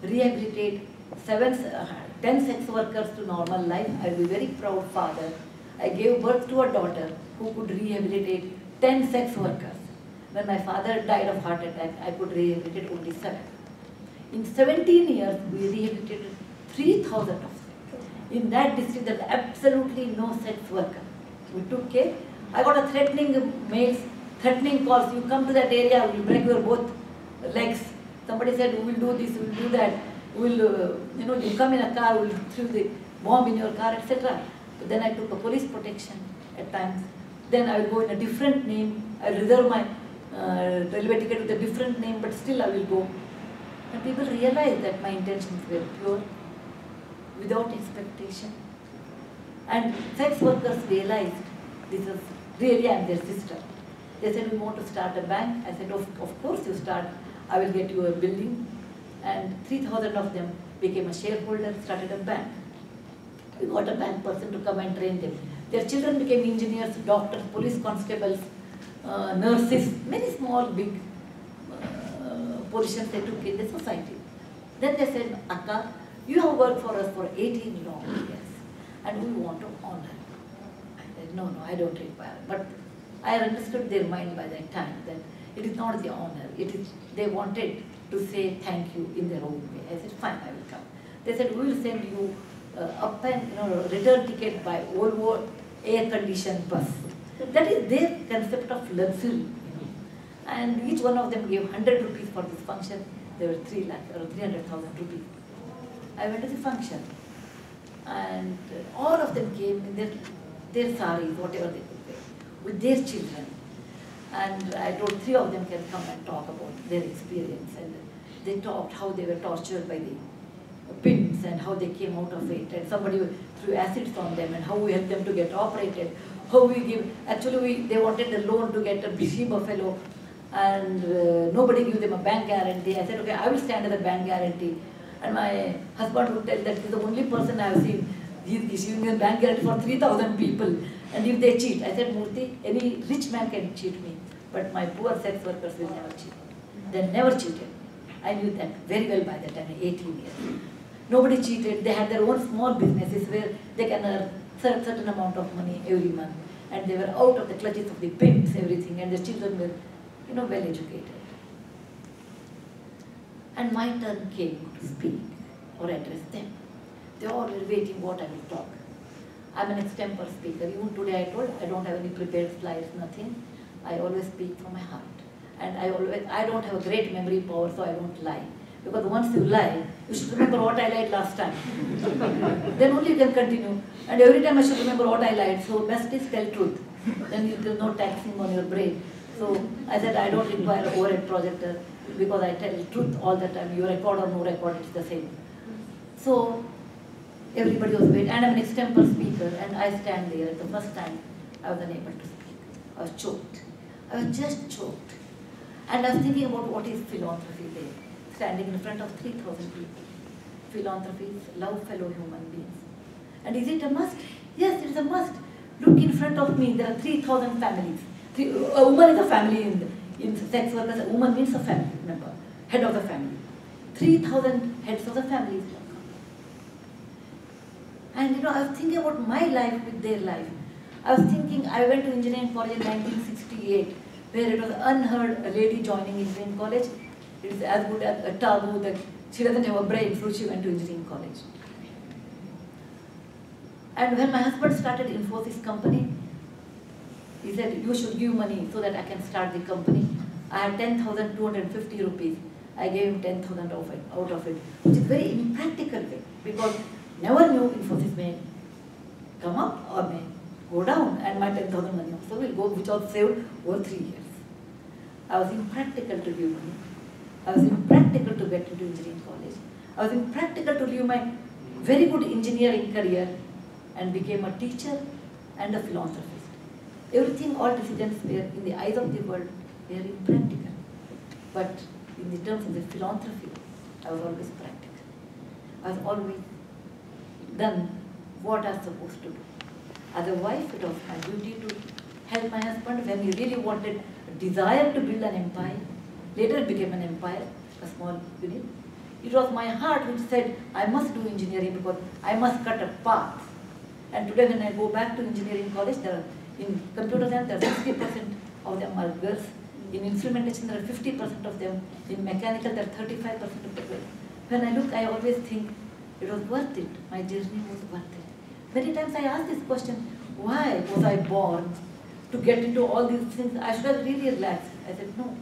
rehabilitate seven, uh, ten sex workers to normal life, I will be very proud father. I gave birth to a daughter who could rehabilitate ten sex workers. When my father died of heart attack, I could rehabilitate only seven. In 17 years, we rehabilitated 3,000 of them. In that district, there was absolutely no sex worker. We took care. I got a threatening mails, threatening calls. You come to that area, we'll break your both legs. Somebody said, we will do this, we will do that. Will, uh, you know, you come in a car, will throw the bomb in your car, etc. But then I took a police protection at times. Then I will go in a different name. I will reserve my uh, railway ticket with a different name, but still I will go. And people realize that my intentions were pure, without expectation. And sex workers realized this is really I am their sister. They said, we want to start a bank. I said, of, of course you start. I will get you a building. And 3,000 of them became a shareholder, started a bank. We got a bank person to come and train them. Their children became engineers, doctors, police constables, uh, nurses, many small, big uh, positions they took in the society. Then they said, Akka, you have worked for us for 18 long years and we want to honor. I said, no, no, I don't require. But I understood their mind by that time that it is not the honor. It is they wanted to say thank you in their own way. I said, fine, I will come. They said, we will send you uh, up and you know return ticket by Volvo air-conditioned bus. That is their concept of luxury. And each one of them gave 100 rupees for this function. There were 3 lakh or 300,000 rupees. I went to the function and uh, all of them came in their, their saris, whatever they could wear, with their children. And I told three of them can come and talk about their experience. And they talked how they were tortured by the pins and how they came out of it. And somebody threw acids on them and how we helped them to get operated. How we give, actually we, they wanted a loan to get a bushy buffalo and uh, nobody gave them a bank guarantee. I said, okay, I will stand as a bank guarantee. And my husband would tell that he's the only person I have seen. He's giving a bank guarantee for 3,000 people. And if they cheat, I said, Murthy, any rich man can cheat me. But my poor sex workers will never cheat. They never cheated. I knew that very well by that time, 18 years. Nobody cheated. They had their own small businesses where they can earn cer- certain amount of money every month. And they were out of the clutches of the pimps, everything. And the children were, you know, well educated. And my turn came to speak or address them. They all were waiting what I will talk. I'm an extempore speaker. Even today I told I don't have any prepared slides, nothing. I always speak from my heart. And I always I don't have a great memory power, so I don't lie. Because once you lie, you should remember what I lied last time. then only you can continue. And every time I should remember what I lied. So best is tell truth. Then you, there's no taxing on your brain. So I said I don't require a overhead projector. because I tell truth all the time. You record or no record, it's the same. So everybody was waiting, and I'm an extempore speaker, and I stand there. The first time I was unable to speak. I was choked. I was just choked. And I was thinking about what is philanthropy there, standing in front of 3,000 people. Philanthropy is love fellow human beings. And is it a must? Yes, it is a must. Look in front of me, there are 3,000 families. Three, a woman is a family in, in sex workers. A woman means a family member, head of the family. 3,000 heads of the families. And you know, I was thinking about my life with their life. I was thinking, I went to engineering college in 1968, where it was unheard a lady joining engineering college. It is as good as a taboo that she doesn't have a brain, so she went to engineering college. And when my husband started Infosys company, he said, you should give money so that I can start the company. I had 10,250 rupees. I gave him 10,000 out of it, which is very impractical way because never knew Infosys may come up or may go down and my 10,000 money also will go, which was saved over three years. I was impractical to give money. I was impractical to get into engineering college. I was impractical to leave my very good engineering career and became a teacher and a philanthropist. Everything, all decisions were in the eyes of the world, were impractical. But in the terms of the philanthropy, I was always practical. I was always done what I was supposed to do. As a wife, it was my duty to help my husband when he really wanted desire to build an empire. Later became an empire, a small unit. It was my heart which said, I must do engineering because I must cut a path. And today when I go back to engineering college, there are, in computer science, there are 60% of them are girls. In instrumentation, there are 50% of them. In mechanical, there are 35% of the girls. When I look, I always think it was worth it. My journey was worth it. Many times I ask this question, why was I born to get into all these things? I should have really relaxed. I said, no.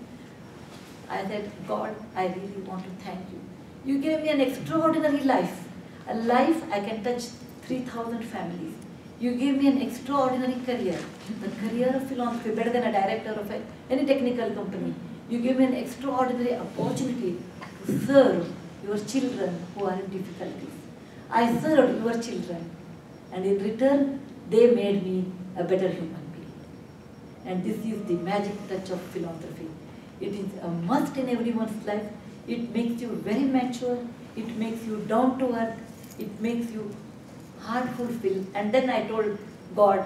I said, God, I really want to thank you. You gave me an extraordinary life, a life I can touch 3,000 families. You gave me an extraordinary career, the career of philanthropy, better than a director of a, any technical company. You gave me an extraordinary opportunity to serve your children who are in difficulties. I served your children, and in return, they made me a better human. And this is the magic touch of philanthropy. It is a must in everyone's life. It makes you very mature. It makes you down to earth. It makes you heart fulfilled. And then I told God,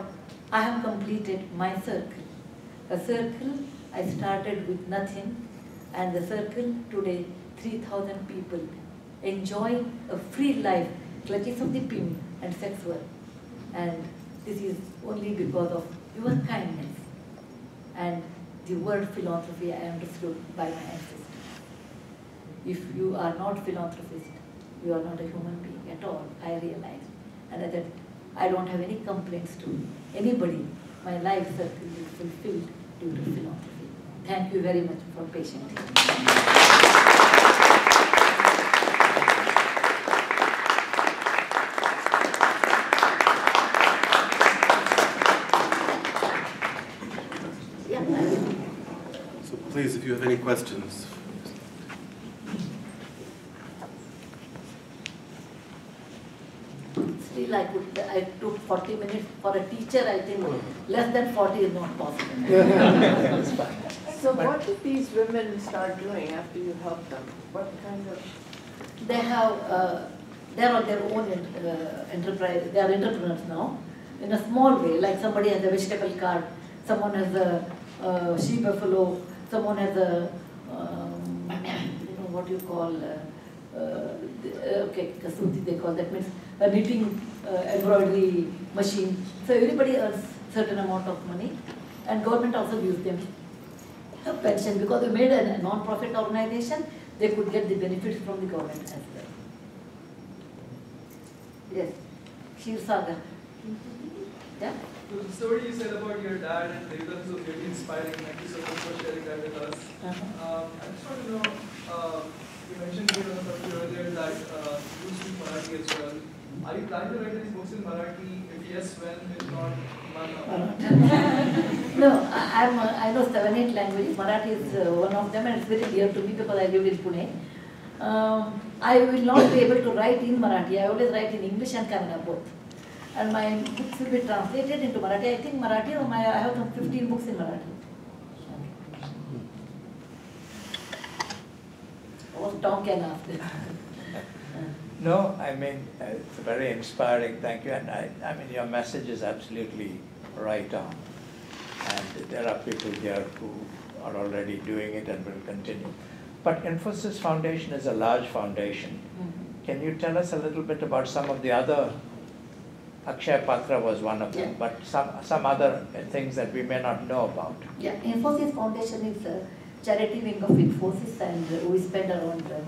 I have completed my circle. A circle, I started with nothing. And the circle today, 3,000 people enjoy a free life, clutches of the pimp and sex work. And this is only because of your kindness. And the word philanthropy I understood by my ancestors. If you are not philanthropist, you are not a human being at all, I realized. And I said, I don't have any complaints to anybody. My life is fulfilled due to philanthropy. Thank you very much for patiently. Yeah, I will. So please, if you have any questions. Still, I could, I took 40 minutes for a teacher, I think less than 40 is not possible. So what did these women start doing after you helped them? What kind of, They have, uh, they're on their own uh, enterprise, they are entrepreneurs now, in a small way, like somebody has a vegetable cart, someone has a uh, sheep buffalo, someone has a, um, you know, what you call, uh, uh, okay, kasuti they call, that means a knitting uh, embroidery machine. So everybody earns certain amount of money and government also gives them a pension because they made a non-profit organization, they could get the benefits from the government as well. Yes, Kshir Sagar. Yeah? The story you said about your dad and Devdas was really inspiring. Thank you so much for sharing that with us. Uh-huh. Um, I just want to know, uh, you mentioned you know, earlier that uh, you speak Marathi as well. Are you planning to write these books in Marathi? If yes, when? If not, when? no, I, I'm, uh, I know seven, eight languages. Marathi is uh, one of them and it's very dear to me because I live in Pune. Um, I will not be able to write in Marathi. I always write in English and Kannada both. And my books will be translated into Marathi. I think Marathi, or my, I have some 15 books in Marathi. What Tom can them. No, I mean, it's very inspiring, thank you. And I, I mean, your message is absolutely right on. And there are people here who are already doing it and will continue. But Infosys Foundation is a large foundation. Mhm. Can you tell us a little bit about some of the other, Akshay Patra was one of them, Yeah. but some, some other things that we may not know about? Yeah, Infosys Foundation is a charity wing of Infosys and we spend around, uh,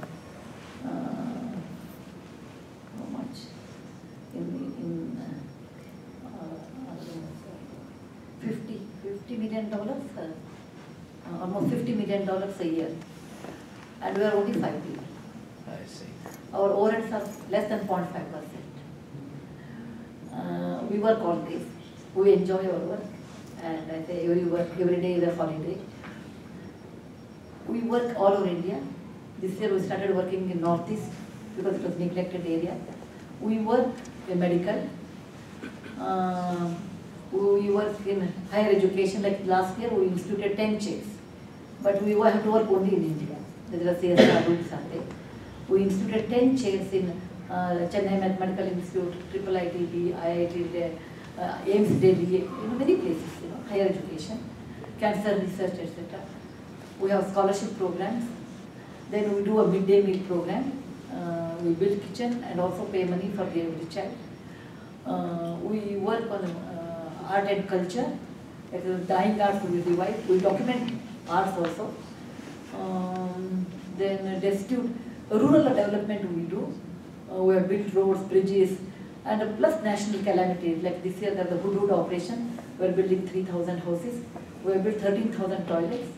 how much? In, in, uh, uh, I don't know, 50, 50 million dollars, uh, uh, almost 50 million dollars a year. And we are only five people. I see. Our overheads are less than 0.5 percent. Uh, we work all days. We enjoy our work, and I say every work, every day is a holiday. We work all over India. This year we started working in Northeast because it was neglected area. We work in medical. Uh, we work in higher education. Like last year, we instituted 10 chairs, but we have to work only in India. There are CSR rules are there. We instituted 10 chairs in Chennai Mathematical Institute, Triple ITB, IIT, uh, AIIMS Delhi, you know, many places, you know, higher education, cancer research, etc. We have scholarship programs. Then we do a midday meal program. Uh, we build kitchen and also pay money for the every child. Uh, we work on uh, art and culture. Like the dying arts we revive. We document arts also. Um, then uh, destitute rural development we do. Uh, we have built roads, bridges, and plus national calamities. Like this year, there's the Hudhud operation. We're building 3,000 houses. We have built 13,000 toilets.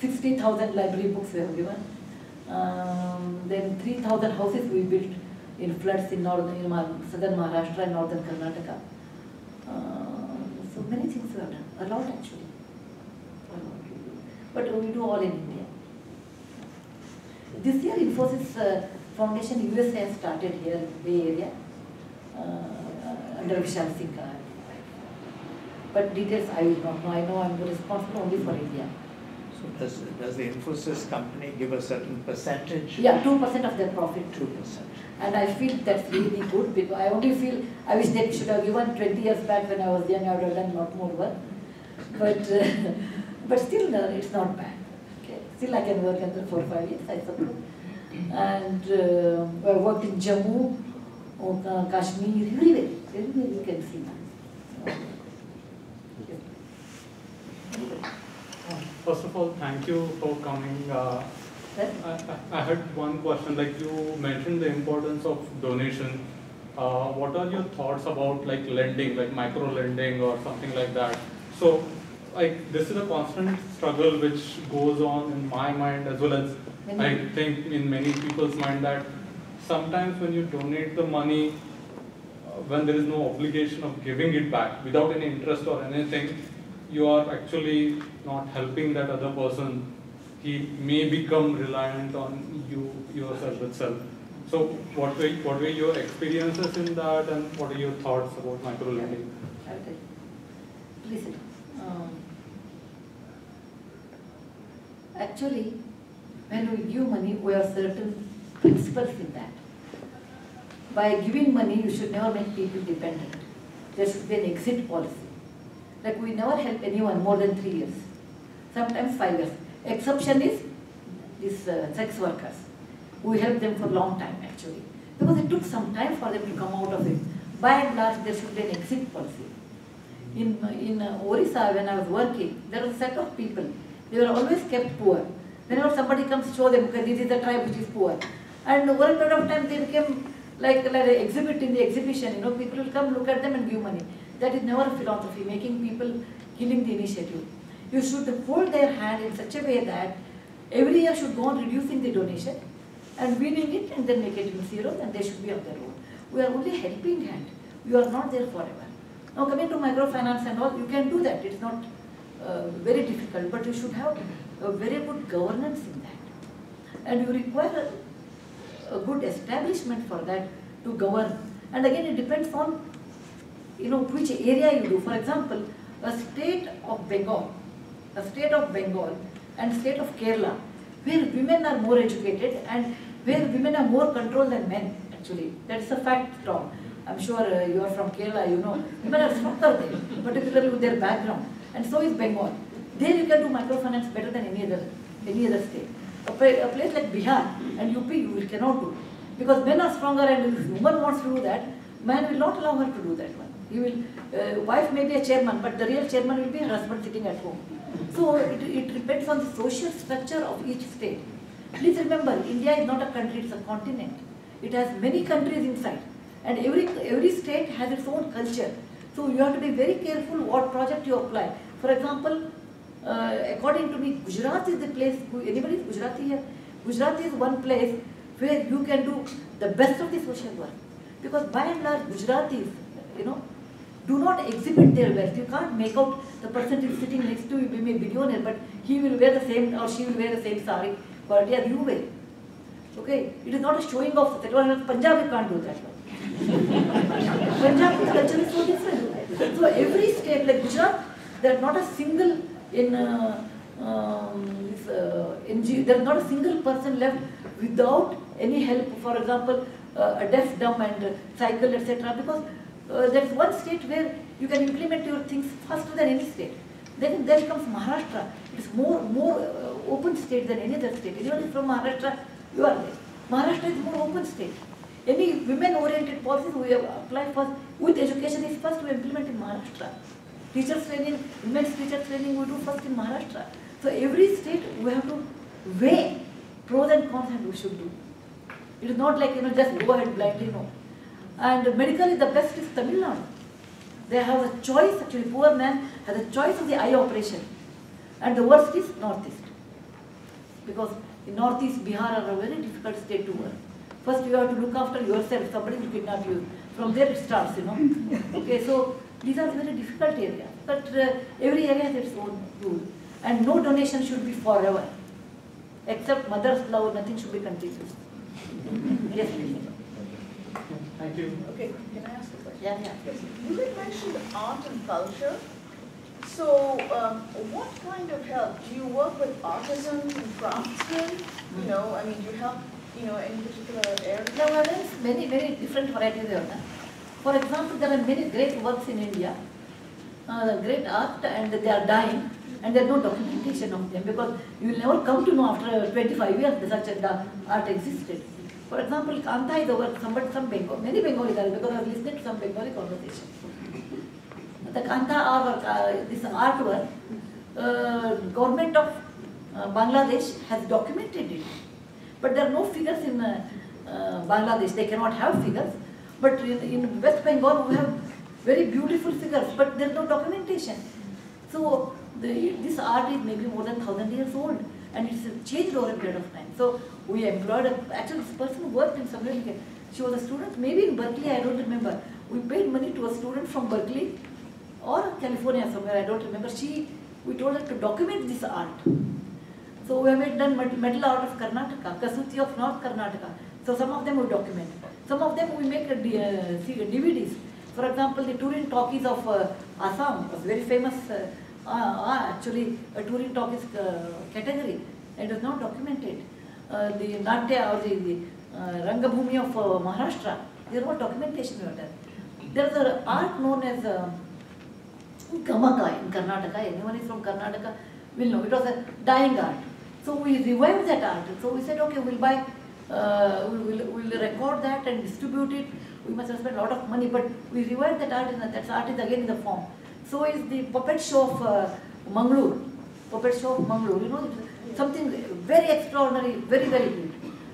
60,000 library books we have given. Um, then 3,000 houses we built in floods in northern, in southern Maharashtra and northern Karnataka. Uh, so many things we have done, a lot actually. But we do all in India. This year Infosys uh, Foundation USA has started here in Bay Area uh, under Vishal Singh. But details I will not know. I know I'm responsible only for India. So does, does the Infosys company give a certain percentage? Yeah, 2% of their profit. Two percent. And I feel that's really good because I only feel I wish they should have given 20 years back when I was young, I would have done a lot more work. But, uh, but still, uh, it's not bad. Okay. Still, I can work another four or five years, I suppose. And uh, I worked in Jammu, or, uh, Kashmir, everywhere. Everywhere you can see now. First of all, thank you for coming. Uh, I, I- I had one question, like you mentioned the importance of donation. Uh, what are your thoughts about like lending, like micro lending or something like that? So, like this is a constant struggle which goes on in my mind as well as I think in many people's mind that sometimes when you donate the money, uh, when there is no obligation of giving it back without any interest or anything, you are actually not helping that other person. He may become reliant on you yourself itself. So what were, what were your experiences in that and what are your thoughts about micro lending? I'll tell you. Listen. Um, actually, when we give money, we have certain principles in that. By giving money, you should never make people dependent. There should be an exit policy. Like we never help anyone more than three years, sometimes five years. Exception is these uh, sex workers. We help them for a long time actually, because it took some time for them to come out of it. By and large, there should be an exit policy. In, in uh, Orissa, when I was working, there was a set of people. They were always kept poor. Whenever somebody comes, show them, okay, this is the tribe which is poor. And over a period of time, they became like, like an exhibit in the exhibition. You know, people will come, look at them and give money. That is never a philosophy, making people, killing the initiative. You should hold their hand in such a way that every year should go on reducing the donation and winning it and then make it zero and they should be on their own. we are only helping hand. We are not there forever. Now coming to microfinance and all, you can do that. It's not uh, very difficult, but you should have a very good governance in that. And you require a, a good establishment for that to govern. And again, it depends on, you know, which area you do. For example, a state of Bengal, a state of Bengal and state of Kerala, where women are more educated and where women are more controlled than men, actually. That's a fact, Tom. I'm sure uh, you are from Kerala, you know. Women are stronger there, particularly with their background. And so is Bengal. There you can do microfinance better than any other, any other state. A, a place like Bihar and UP you cannot do. Because men are stronger and if woman wants to do that, man will not allow her to do that one. He will, uh, wife may be a chairman, but the real chairman will be her husband sitting at home. So it, it depends on the social structure of each state. Please remember, India is not a country, it's a continent. It has many countries inside. And every, every state has its own culture. So you have to be very careful what project you apply. For example, uh, according to me, Gujarat is the place, anybody is Gujarati here? Gujarat is one place where you can do the best of the social work. Because by and large, Gujaratis, you know, do not exhibit their wealth. You can't make out the person who is sitting next to you, maybe a billionaire, but he will wear the same or she will wear the same sari quality as you wear. Okay? It is not a showing off. Punjab, you can't do that. Punjab culture is so different. So every state, like Gujarat, there is not a single in uh, um, this, uh, NGO, there is not a single person left without any help. For example, uh, a deaf, dumb, and cycle, etc. Because uh, there is one state where you can implement your things faster than any state. Then there comes Maharashtra. It's more more uh, open state than any other state. Anyone is from Maharashtra, you are there. Maharashtra is more open state. Any women-oriented policies we have applied with education is first we implement in Maharashtra. Teachers training, women's teacher training we do first in Maharashtra. So every state we have to weigh pros and cons and we should do. It is not like, you know, just go ahead blindly, no. And medically the best is Tamil Nadu. They have a choice, actually poor man has a choice of the eye operation. And the worst is Northeast. Because in Northeast, Bihar are a very difficult state to work. First you have to look after yourself, somebody will kidnap you. From there it starts, you know. Okay, so these are very difficult areas. But uh, every area has its own rule. And no donation should be forever. Except mother's love, nothing should be continuous. yes, please. Thank you. Okay, can I ask a question? Yeah, yeah. Yes. You had mentioned art and culture. So, um, what kind of help? Do you work with artisans and craftsmen? You know, I mean, do you help, you know, any particular area? Now there is many, very different varieties of art. For example, there are many great works in India, uh, great art, and they are dying, and there is no documentation of them because you will never come to know after 25 years that such a art existed. For example, Kanta is a work, some Bengal, many Bengali guys, because I have listened to some Bengali conversation. The Kanta artwork, uh, this artwork, uh, government of uh, Bangladesh has documented it. But there are no figures in uh, uh, Bangladesh, they cannot have figures. But in, in West Bengal we have very beautiful figures, but there is no documentation. So the, this art is maybe more than thousand years old and it's changed over a period of time. So we employed, a, actually this person who worked in somewhere, she was a student, maybe in Berkeley, I don't remember. We paid money to a student from Berkeley or California somewhere, I don't remember. She, we told her to document this art. So we have done metal art of Karnataka, Kasuti of North Karnataka. So some of them we document. Some of them we make a, uh, DVDs. For example, the touring talkies of uh, Assam was very famous, uh, uh, actually a touring talkies uh, category. It is not documented. Uh, the Natya or the, the uh, Rangabhumi of uh, Maharashtra, there was documentation of that. There is an art known as uh, Gamaka in Karnataka. Anyone is from Karnataka will know. It was a dying art. So we revived that art. So we said, okay, we'll buy, uh, we'll, we'll record that and distribute it. We must have spent a lot of money, but we revived that art, and that art is again in the form. So is the puppet show of uh, Mangalore, puppet show of Mangalore. You know, something very extraordinary, very, very good.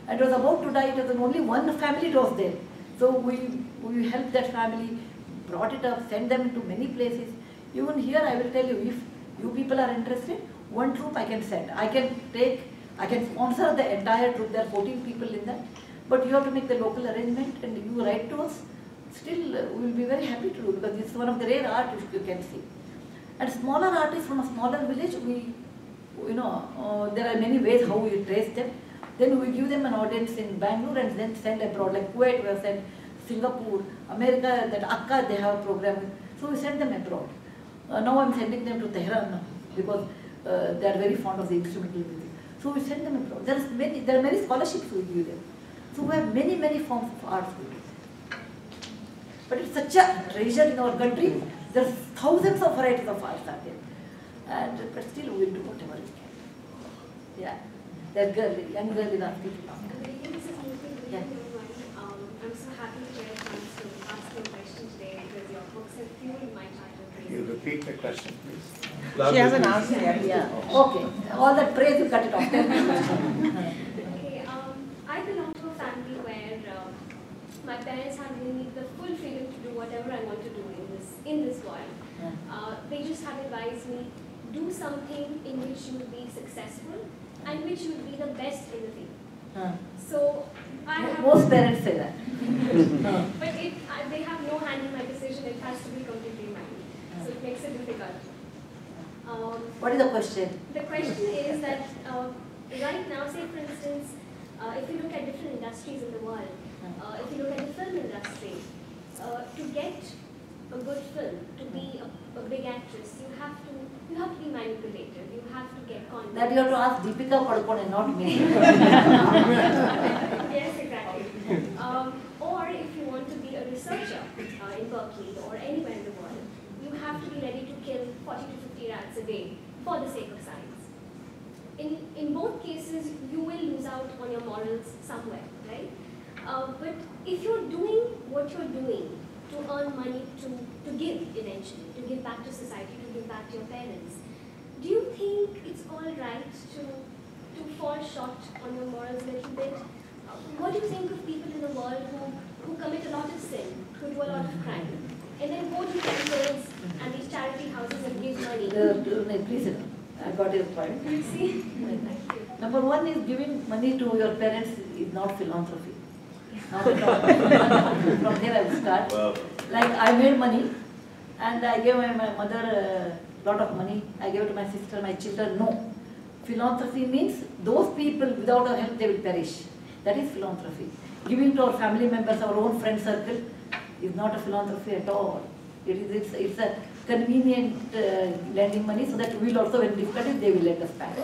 And it was about to die, it was only one family was there. So we, we helped that family, brought it up, sent them to many places. Even here I will tell you, if you people are interested, one troupe I can send. I can take, I can sponsor the entire troupe. There are 14 people in that. but you have to make the local arrangement and you write to us, still uh, we will be very happy to do because it's one of the rare art you can see. And smaller artists from a smaller village, we, you know, uh, there are many ways how we trace them. Then we give them an audience in Bangalore and then send abroad, like Kuwait, we have sent Singapore, America, that Akka, they have a program. So we send them abroad. Uh, now I'm sending them to Tehran because uh, they are very fond of the instrumental music. So we send them abroad. There, is many, there are many scholarships we give them. So we have many, many forms of art we give. But it's such a treasure in our country. There's thousands of varieties of arts out there. And, but still we will do whatever we can. Yeah. That girl, young girl is asking to come. Yeah. Um, I'm so happy to get a chance to ask you a question today because your books have fueled my childhood You repeat the question, please. She hasn't asked yet. Yeah, okay. All that praise you cut it off. Tell me a question. Okay, um, I belong to a family where uh, my parents have given me the full freedom to do whatever I want to do in this in this world. Yeah. Uh, they just have advised me do something in which you will be successful and which you will be the best in the field. Huh. So I have Most parents say that. Huh. But it, I, they have no hand in my decision. It has to be completely mine. So it makes it difficult. Um, What is the question? the question is that uh, right now, say for instance, uh, if you look at different industries in the world, uh, if you look at the film industry, uh, to get a good film, to be a, a big actress, you have to you have to be manipulated. You have to get content. That you have to ask Deepika Padukone, not me. yes, exactly. Um, or if you want to be a researcher uh, in Berkeley or anywhere in the world, you have to be ready to kill 40 to 50 rats a day for the sake of science. In, in both cases, you will lose out on your morals somewhere, right? Uh, but if you're doing what you're doing to earn money to, to give eventually, to give back to society, to give back to your parents, do you think it's all right to, to fall short on your morals a little bit? Uh, What do you think of people in the world who, who commit a lot of sin, who do a lot of crime, and then go to temples and these charity houses and give money? Uh, no, Please, I got your point. You see? Number one is giving money to your parents is not philanthropy. Not. From here I will start. Like I made money and I gave my, my mother a lot of money. I gave it to my sister, my children. No. Philanthropy means those people without our help they will perish. That is philanthropy. Giving to our family members, our own friend circle is not a philanthropy at all. It is it's, it's a convenient uh, lending money so that we will also when difficulties they will let us back.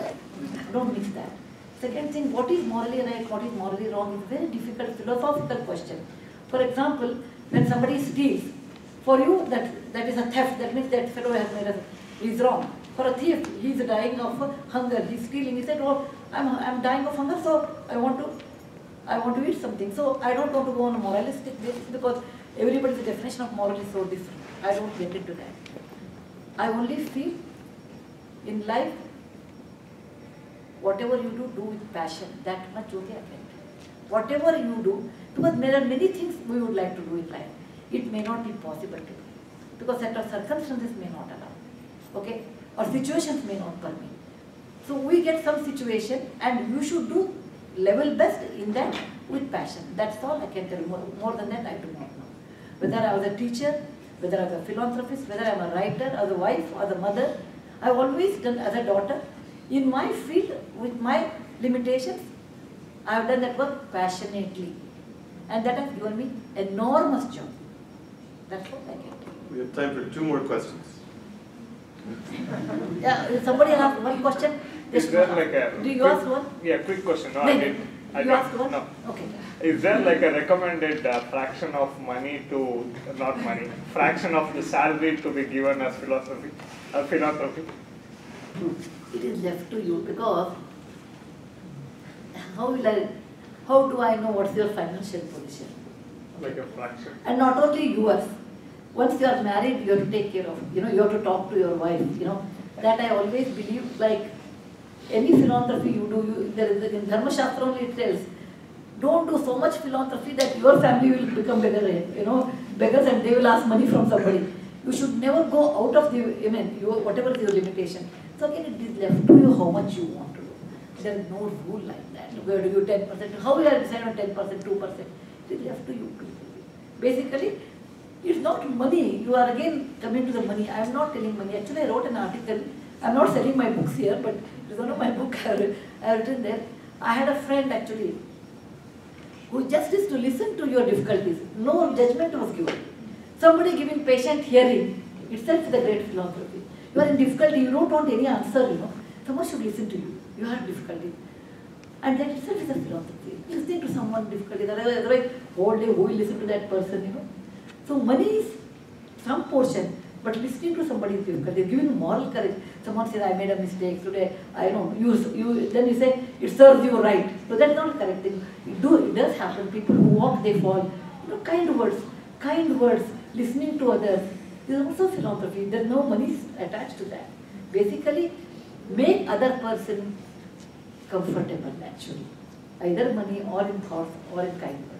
Don't mix that. Second thing, what is morally right, what is morally wrong is a very difficult philosophical question. For example, when somebody steals, for you that that is a theft, that means that fellow has made a, is wrong. For a thief, he is dying of hunger, he is stealing, he said, oh, I'm, I'm dying of hunger, so I want to I want to eat something. So I don't want to go on a moralistic basis because everybody's definition of moral is so different. I don't get into that. I only feel in life, whatever you do, do with passion. That much only I. Whatever you do, because there are many things we would like to do in life. It may not be possible to do. Because certain circumstances may not allow. Okay? Or situations may not permit. So we get some situation and you should do level best in that with passion. That's all I can tell you. More, more than that, I do not. Whether I was a teacher, whether I was a philanthropist, whether I'm a writer, as a wife, as a mother, I've always done as a daughter. In my field, with my limitations, I've done that work passionately. And that has given me enormous joy. That's what I get. We have time for two more questions. Yeah, somebody asked one question. Is just- there like a Do you quick- ask one? Yeah, quick question. No, No, I no. I You don't- asked one? No. Okay. Is there like a recommended uh, fraction of money to, not money, fraction of the salary to be given as philosophy, uh, philanthropy? It is left to you because how will I, how do I know what's your financial position? Like a fraction. And not only yours. Once you are married, you have to take care of, you know, you have to talk to your wife, you know. That I always believe, like any philanthropy you do, you, there is, in Dharma Shastra only it tells, don't do so much philanthropy that your family will become beggar, you know, beggars and they will ask money from somebody. You should never go out of the, I mean, your, whatever is your limitation. So again, it is left to you how much you want to do. There is no rule like that. To give ten percent. How we are deciding on ten percent, two percent? It is left to you. Basically, it's not money. You are again coming to the money. I am not telling money. Actually, I wrote an article. I am not selling my books here, but it's one of my book I have written there. I had a friend actually who just is to listen to your difficulties. No judgment was given. Somebody giving patient hearing itself is a great philosophy. You are in difficulty, you don't want any answer, you know. Someone should listen to you. You have difficulty. And that itself is a philosophy. Listening to someone difficulty, otherwise whole day who will listen to that person, you know. So money is some portion, but listening to somebody's difficulty, giving moral courage. Someone says, I made a mistake today, I know, you, you, then you say, it serves you right. So that's not correct thing. It, do, it does happen. People who walk, they fall. You know, kind words, kind words, listening to others. Is also philanthropy. There's no money attached to that. Basically, make other person comfortable actually. Either money or in thoughts or in kind words.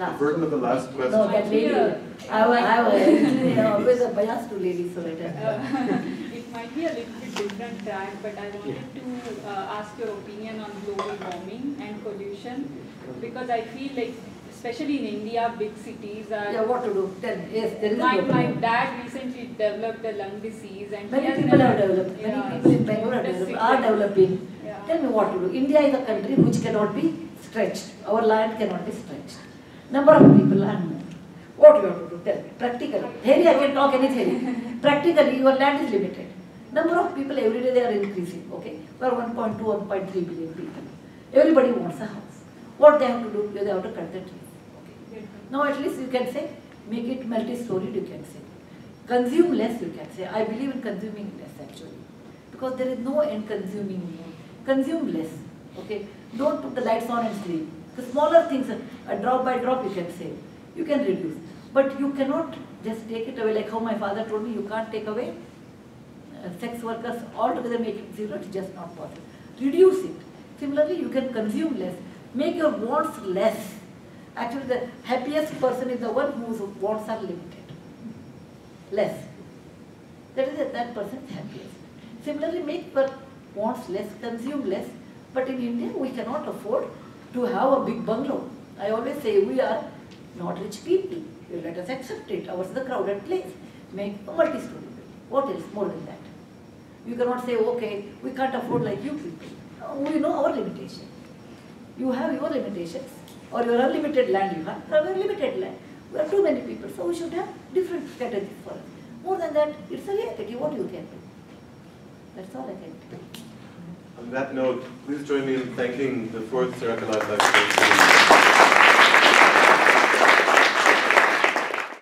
The burden of the last question. No, that lady, I was, I was actually always a bias to ladies, so it Uh, It might be a little bit different track, but I wanted to uh, ask your opinion on global warming and pollution, because I feel like, especially in India, big cities are. Yeah, are. what to do? Tell me. Yes, there is a My, global my dad recently developed a lung disease and he Many has people never- have developed, many people in Bangalore have noticed developed, it, are developing. Yeah. Tell me what to do. India is a country which cannot be stretched. Our land cannot be stretched. Number of people more. What you have to do? Tell me. Practically. Theory, I can talk any theory. Practically, your land is limited. Number of people every day they are increasing. Okay, we are 1.2, 1.3 billion people. Everybody wants a house. What they have to do? They have to cut the trees. Okay. Now at least you can say, make it multi-storied. You can say, consume less. You can say. I believe in consuming less actually because there is no end consuming more. Consume less, okay? Don't put the lights on and sleep. The smaller things, a drop by drop you can save, you can reduce. But you cannot just take it away like how my father told me, you can't take away uh, sex workers altogether make it zero, it's just not possible. Reduce it. Similarly, you can consume less. Make your wants less. Actually, the happiest person is the one whose wants are limited. Less. That is that person happiest. Similarly, make your wants less, consume less. But in India, we cannot afford to have a big bungalow. I always say we are not rich people. Let us accept it. Ours is a crowded place. Make a multi-story building. What else more than that? You cannot say, okay, we can't afford like you people. No, we know our limitation. You have your limitations, or your unlimited land you have, or limited land. We are too many people, so we should have different strategies for us. More than that, it's a reality, what you can do. That's all I can do. On that note, please join me in thanking the fourth Sarah Kailath Lecture.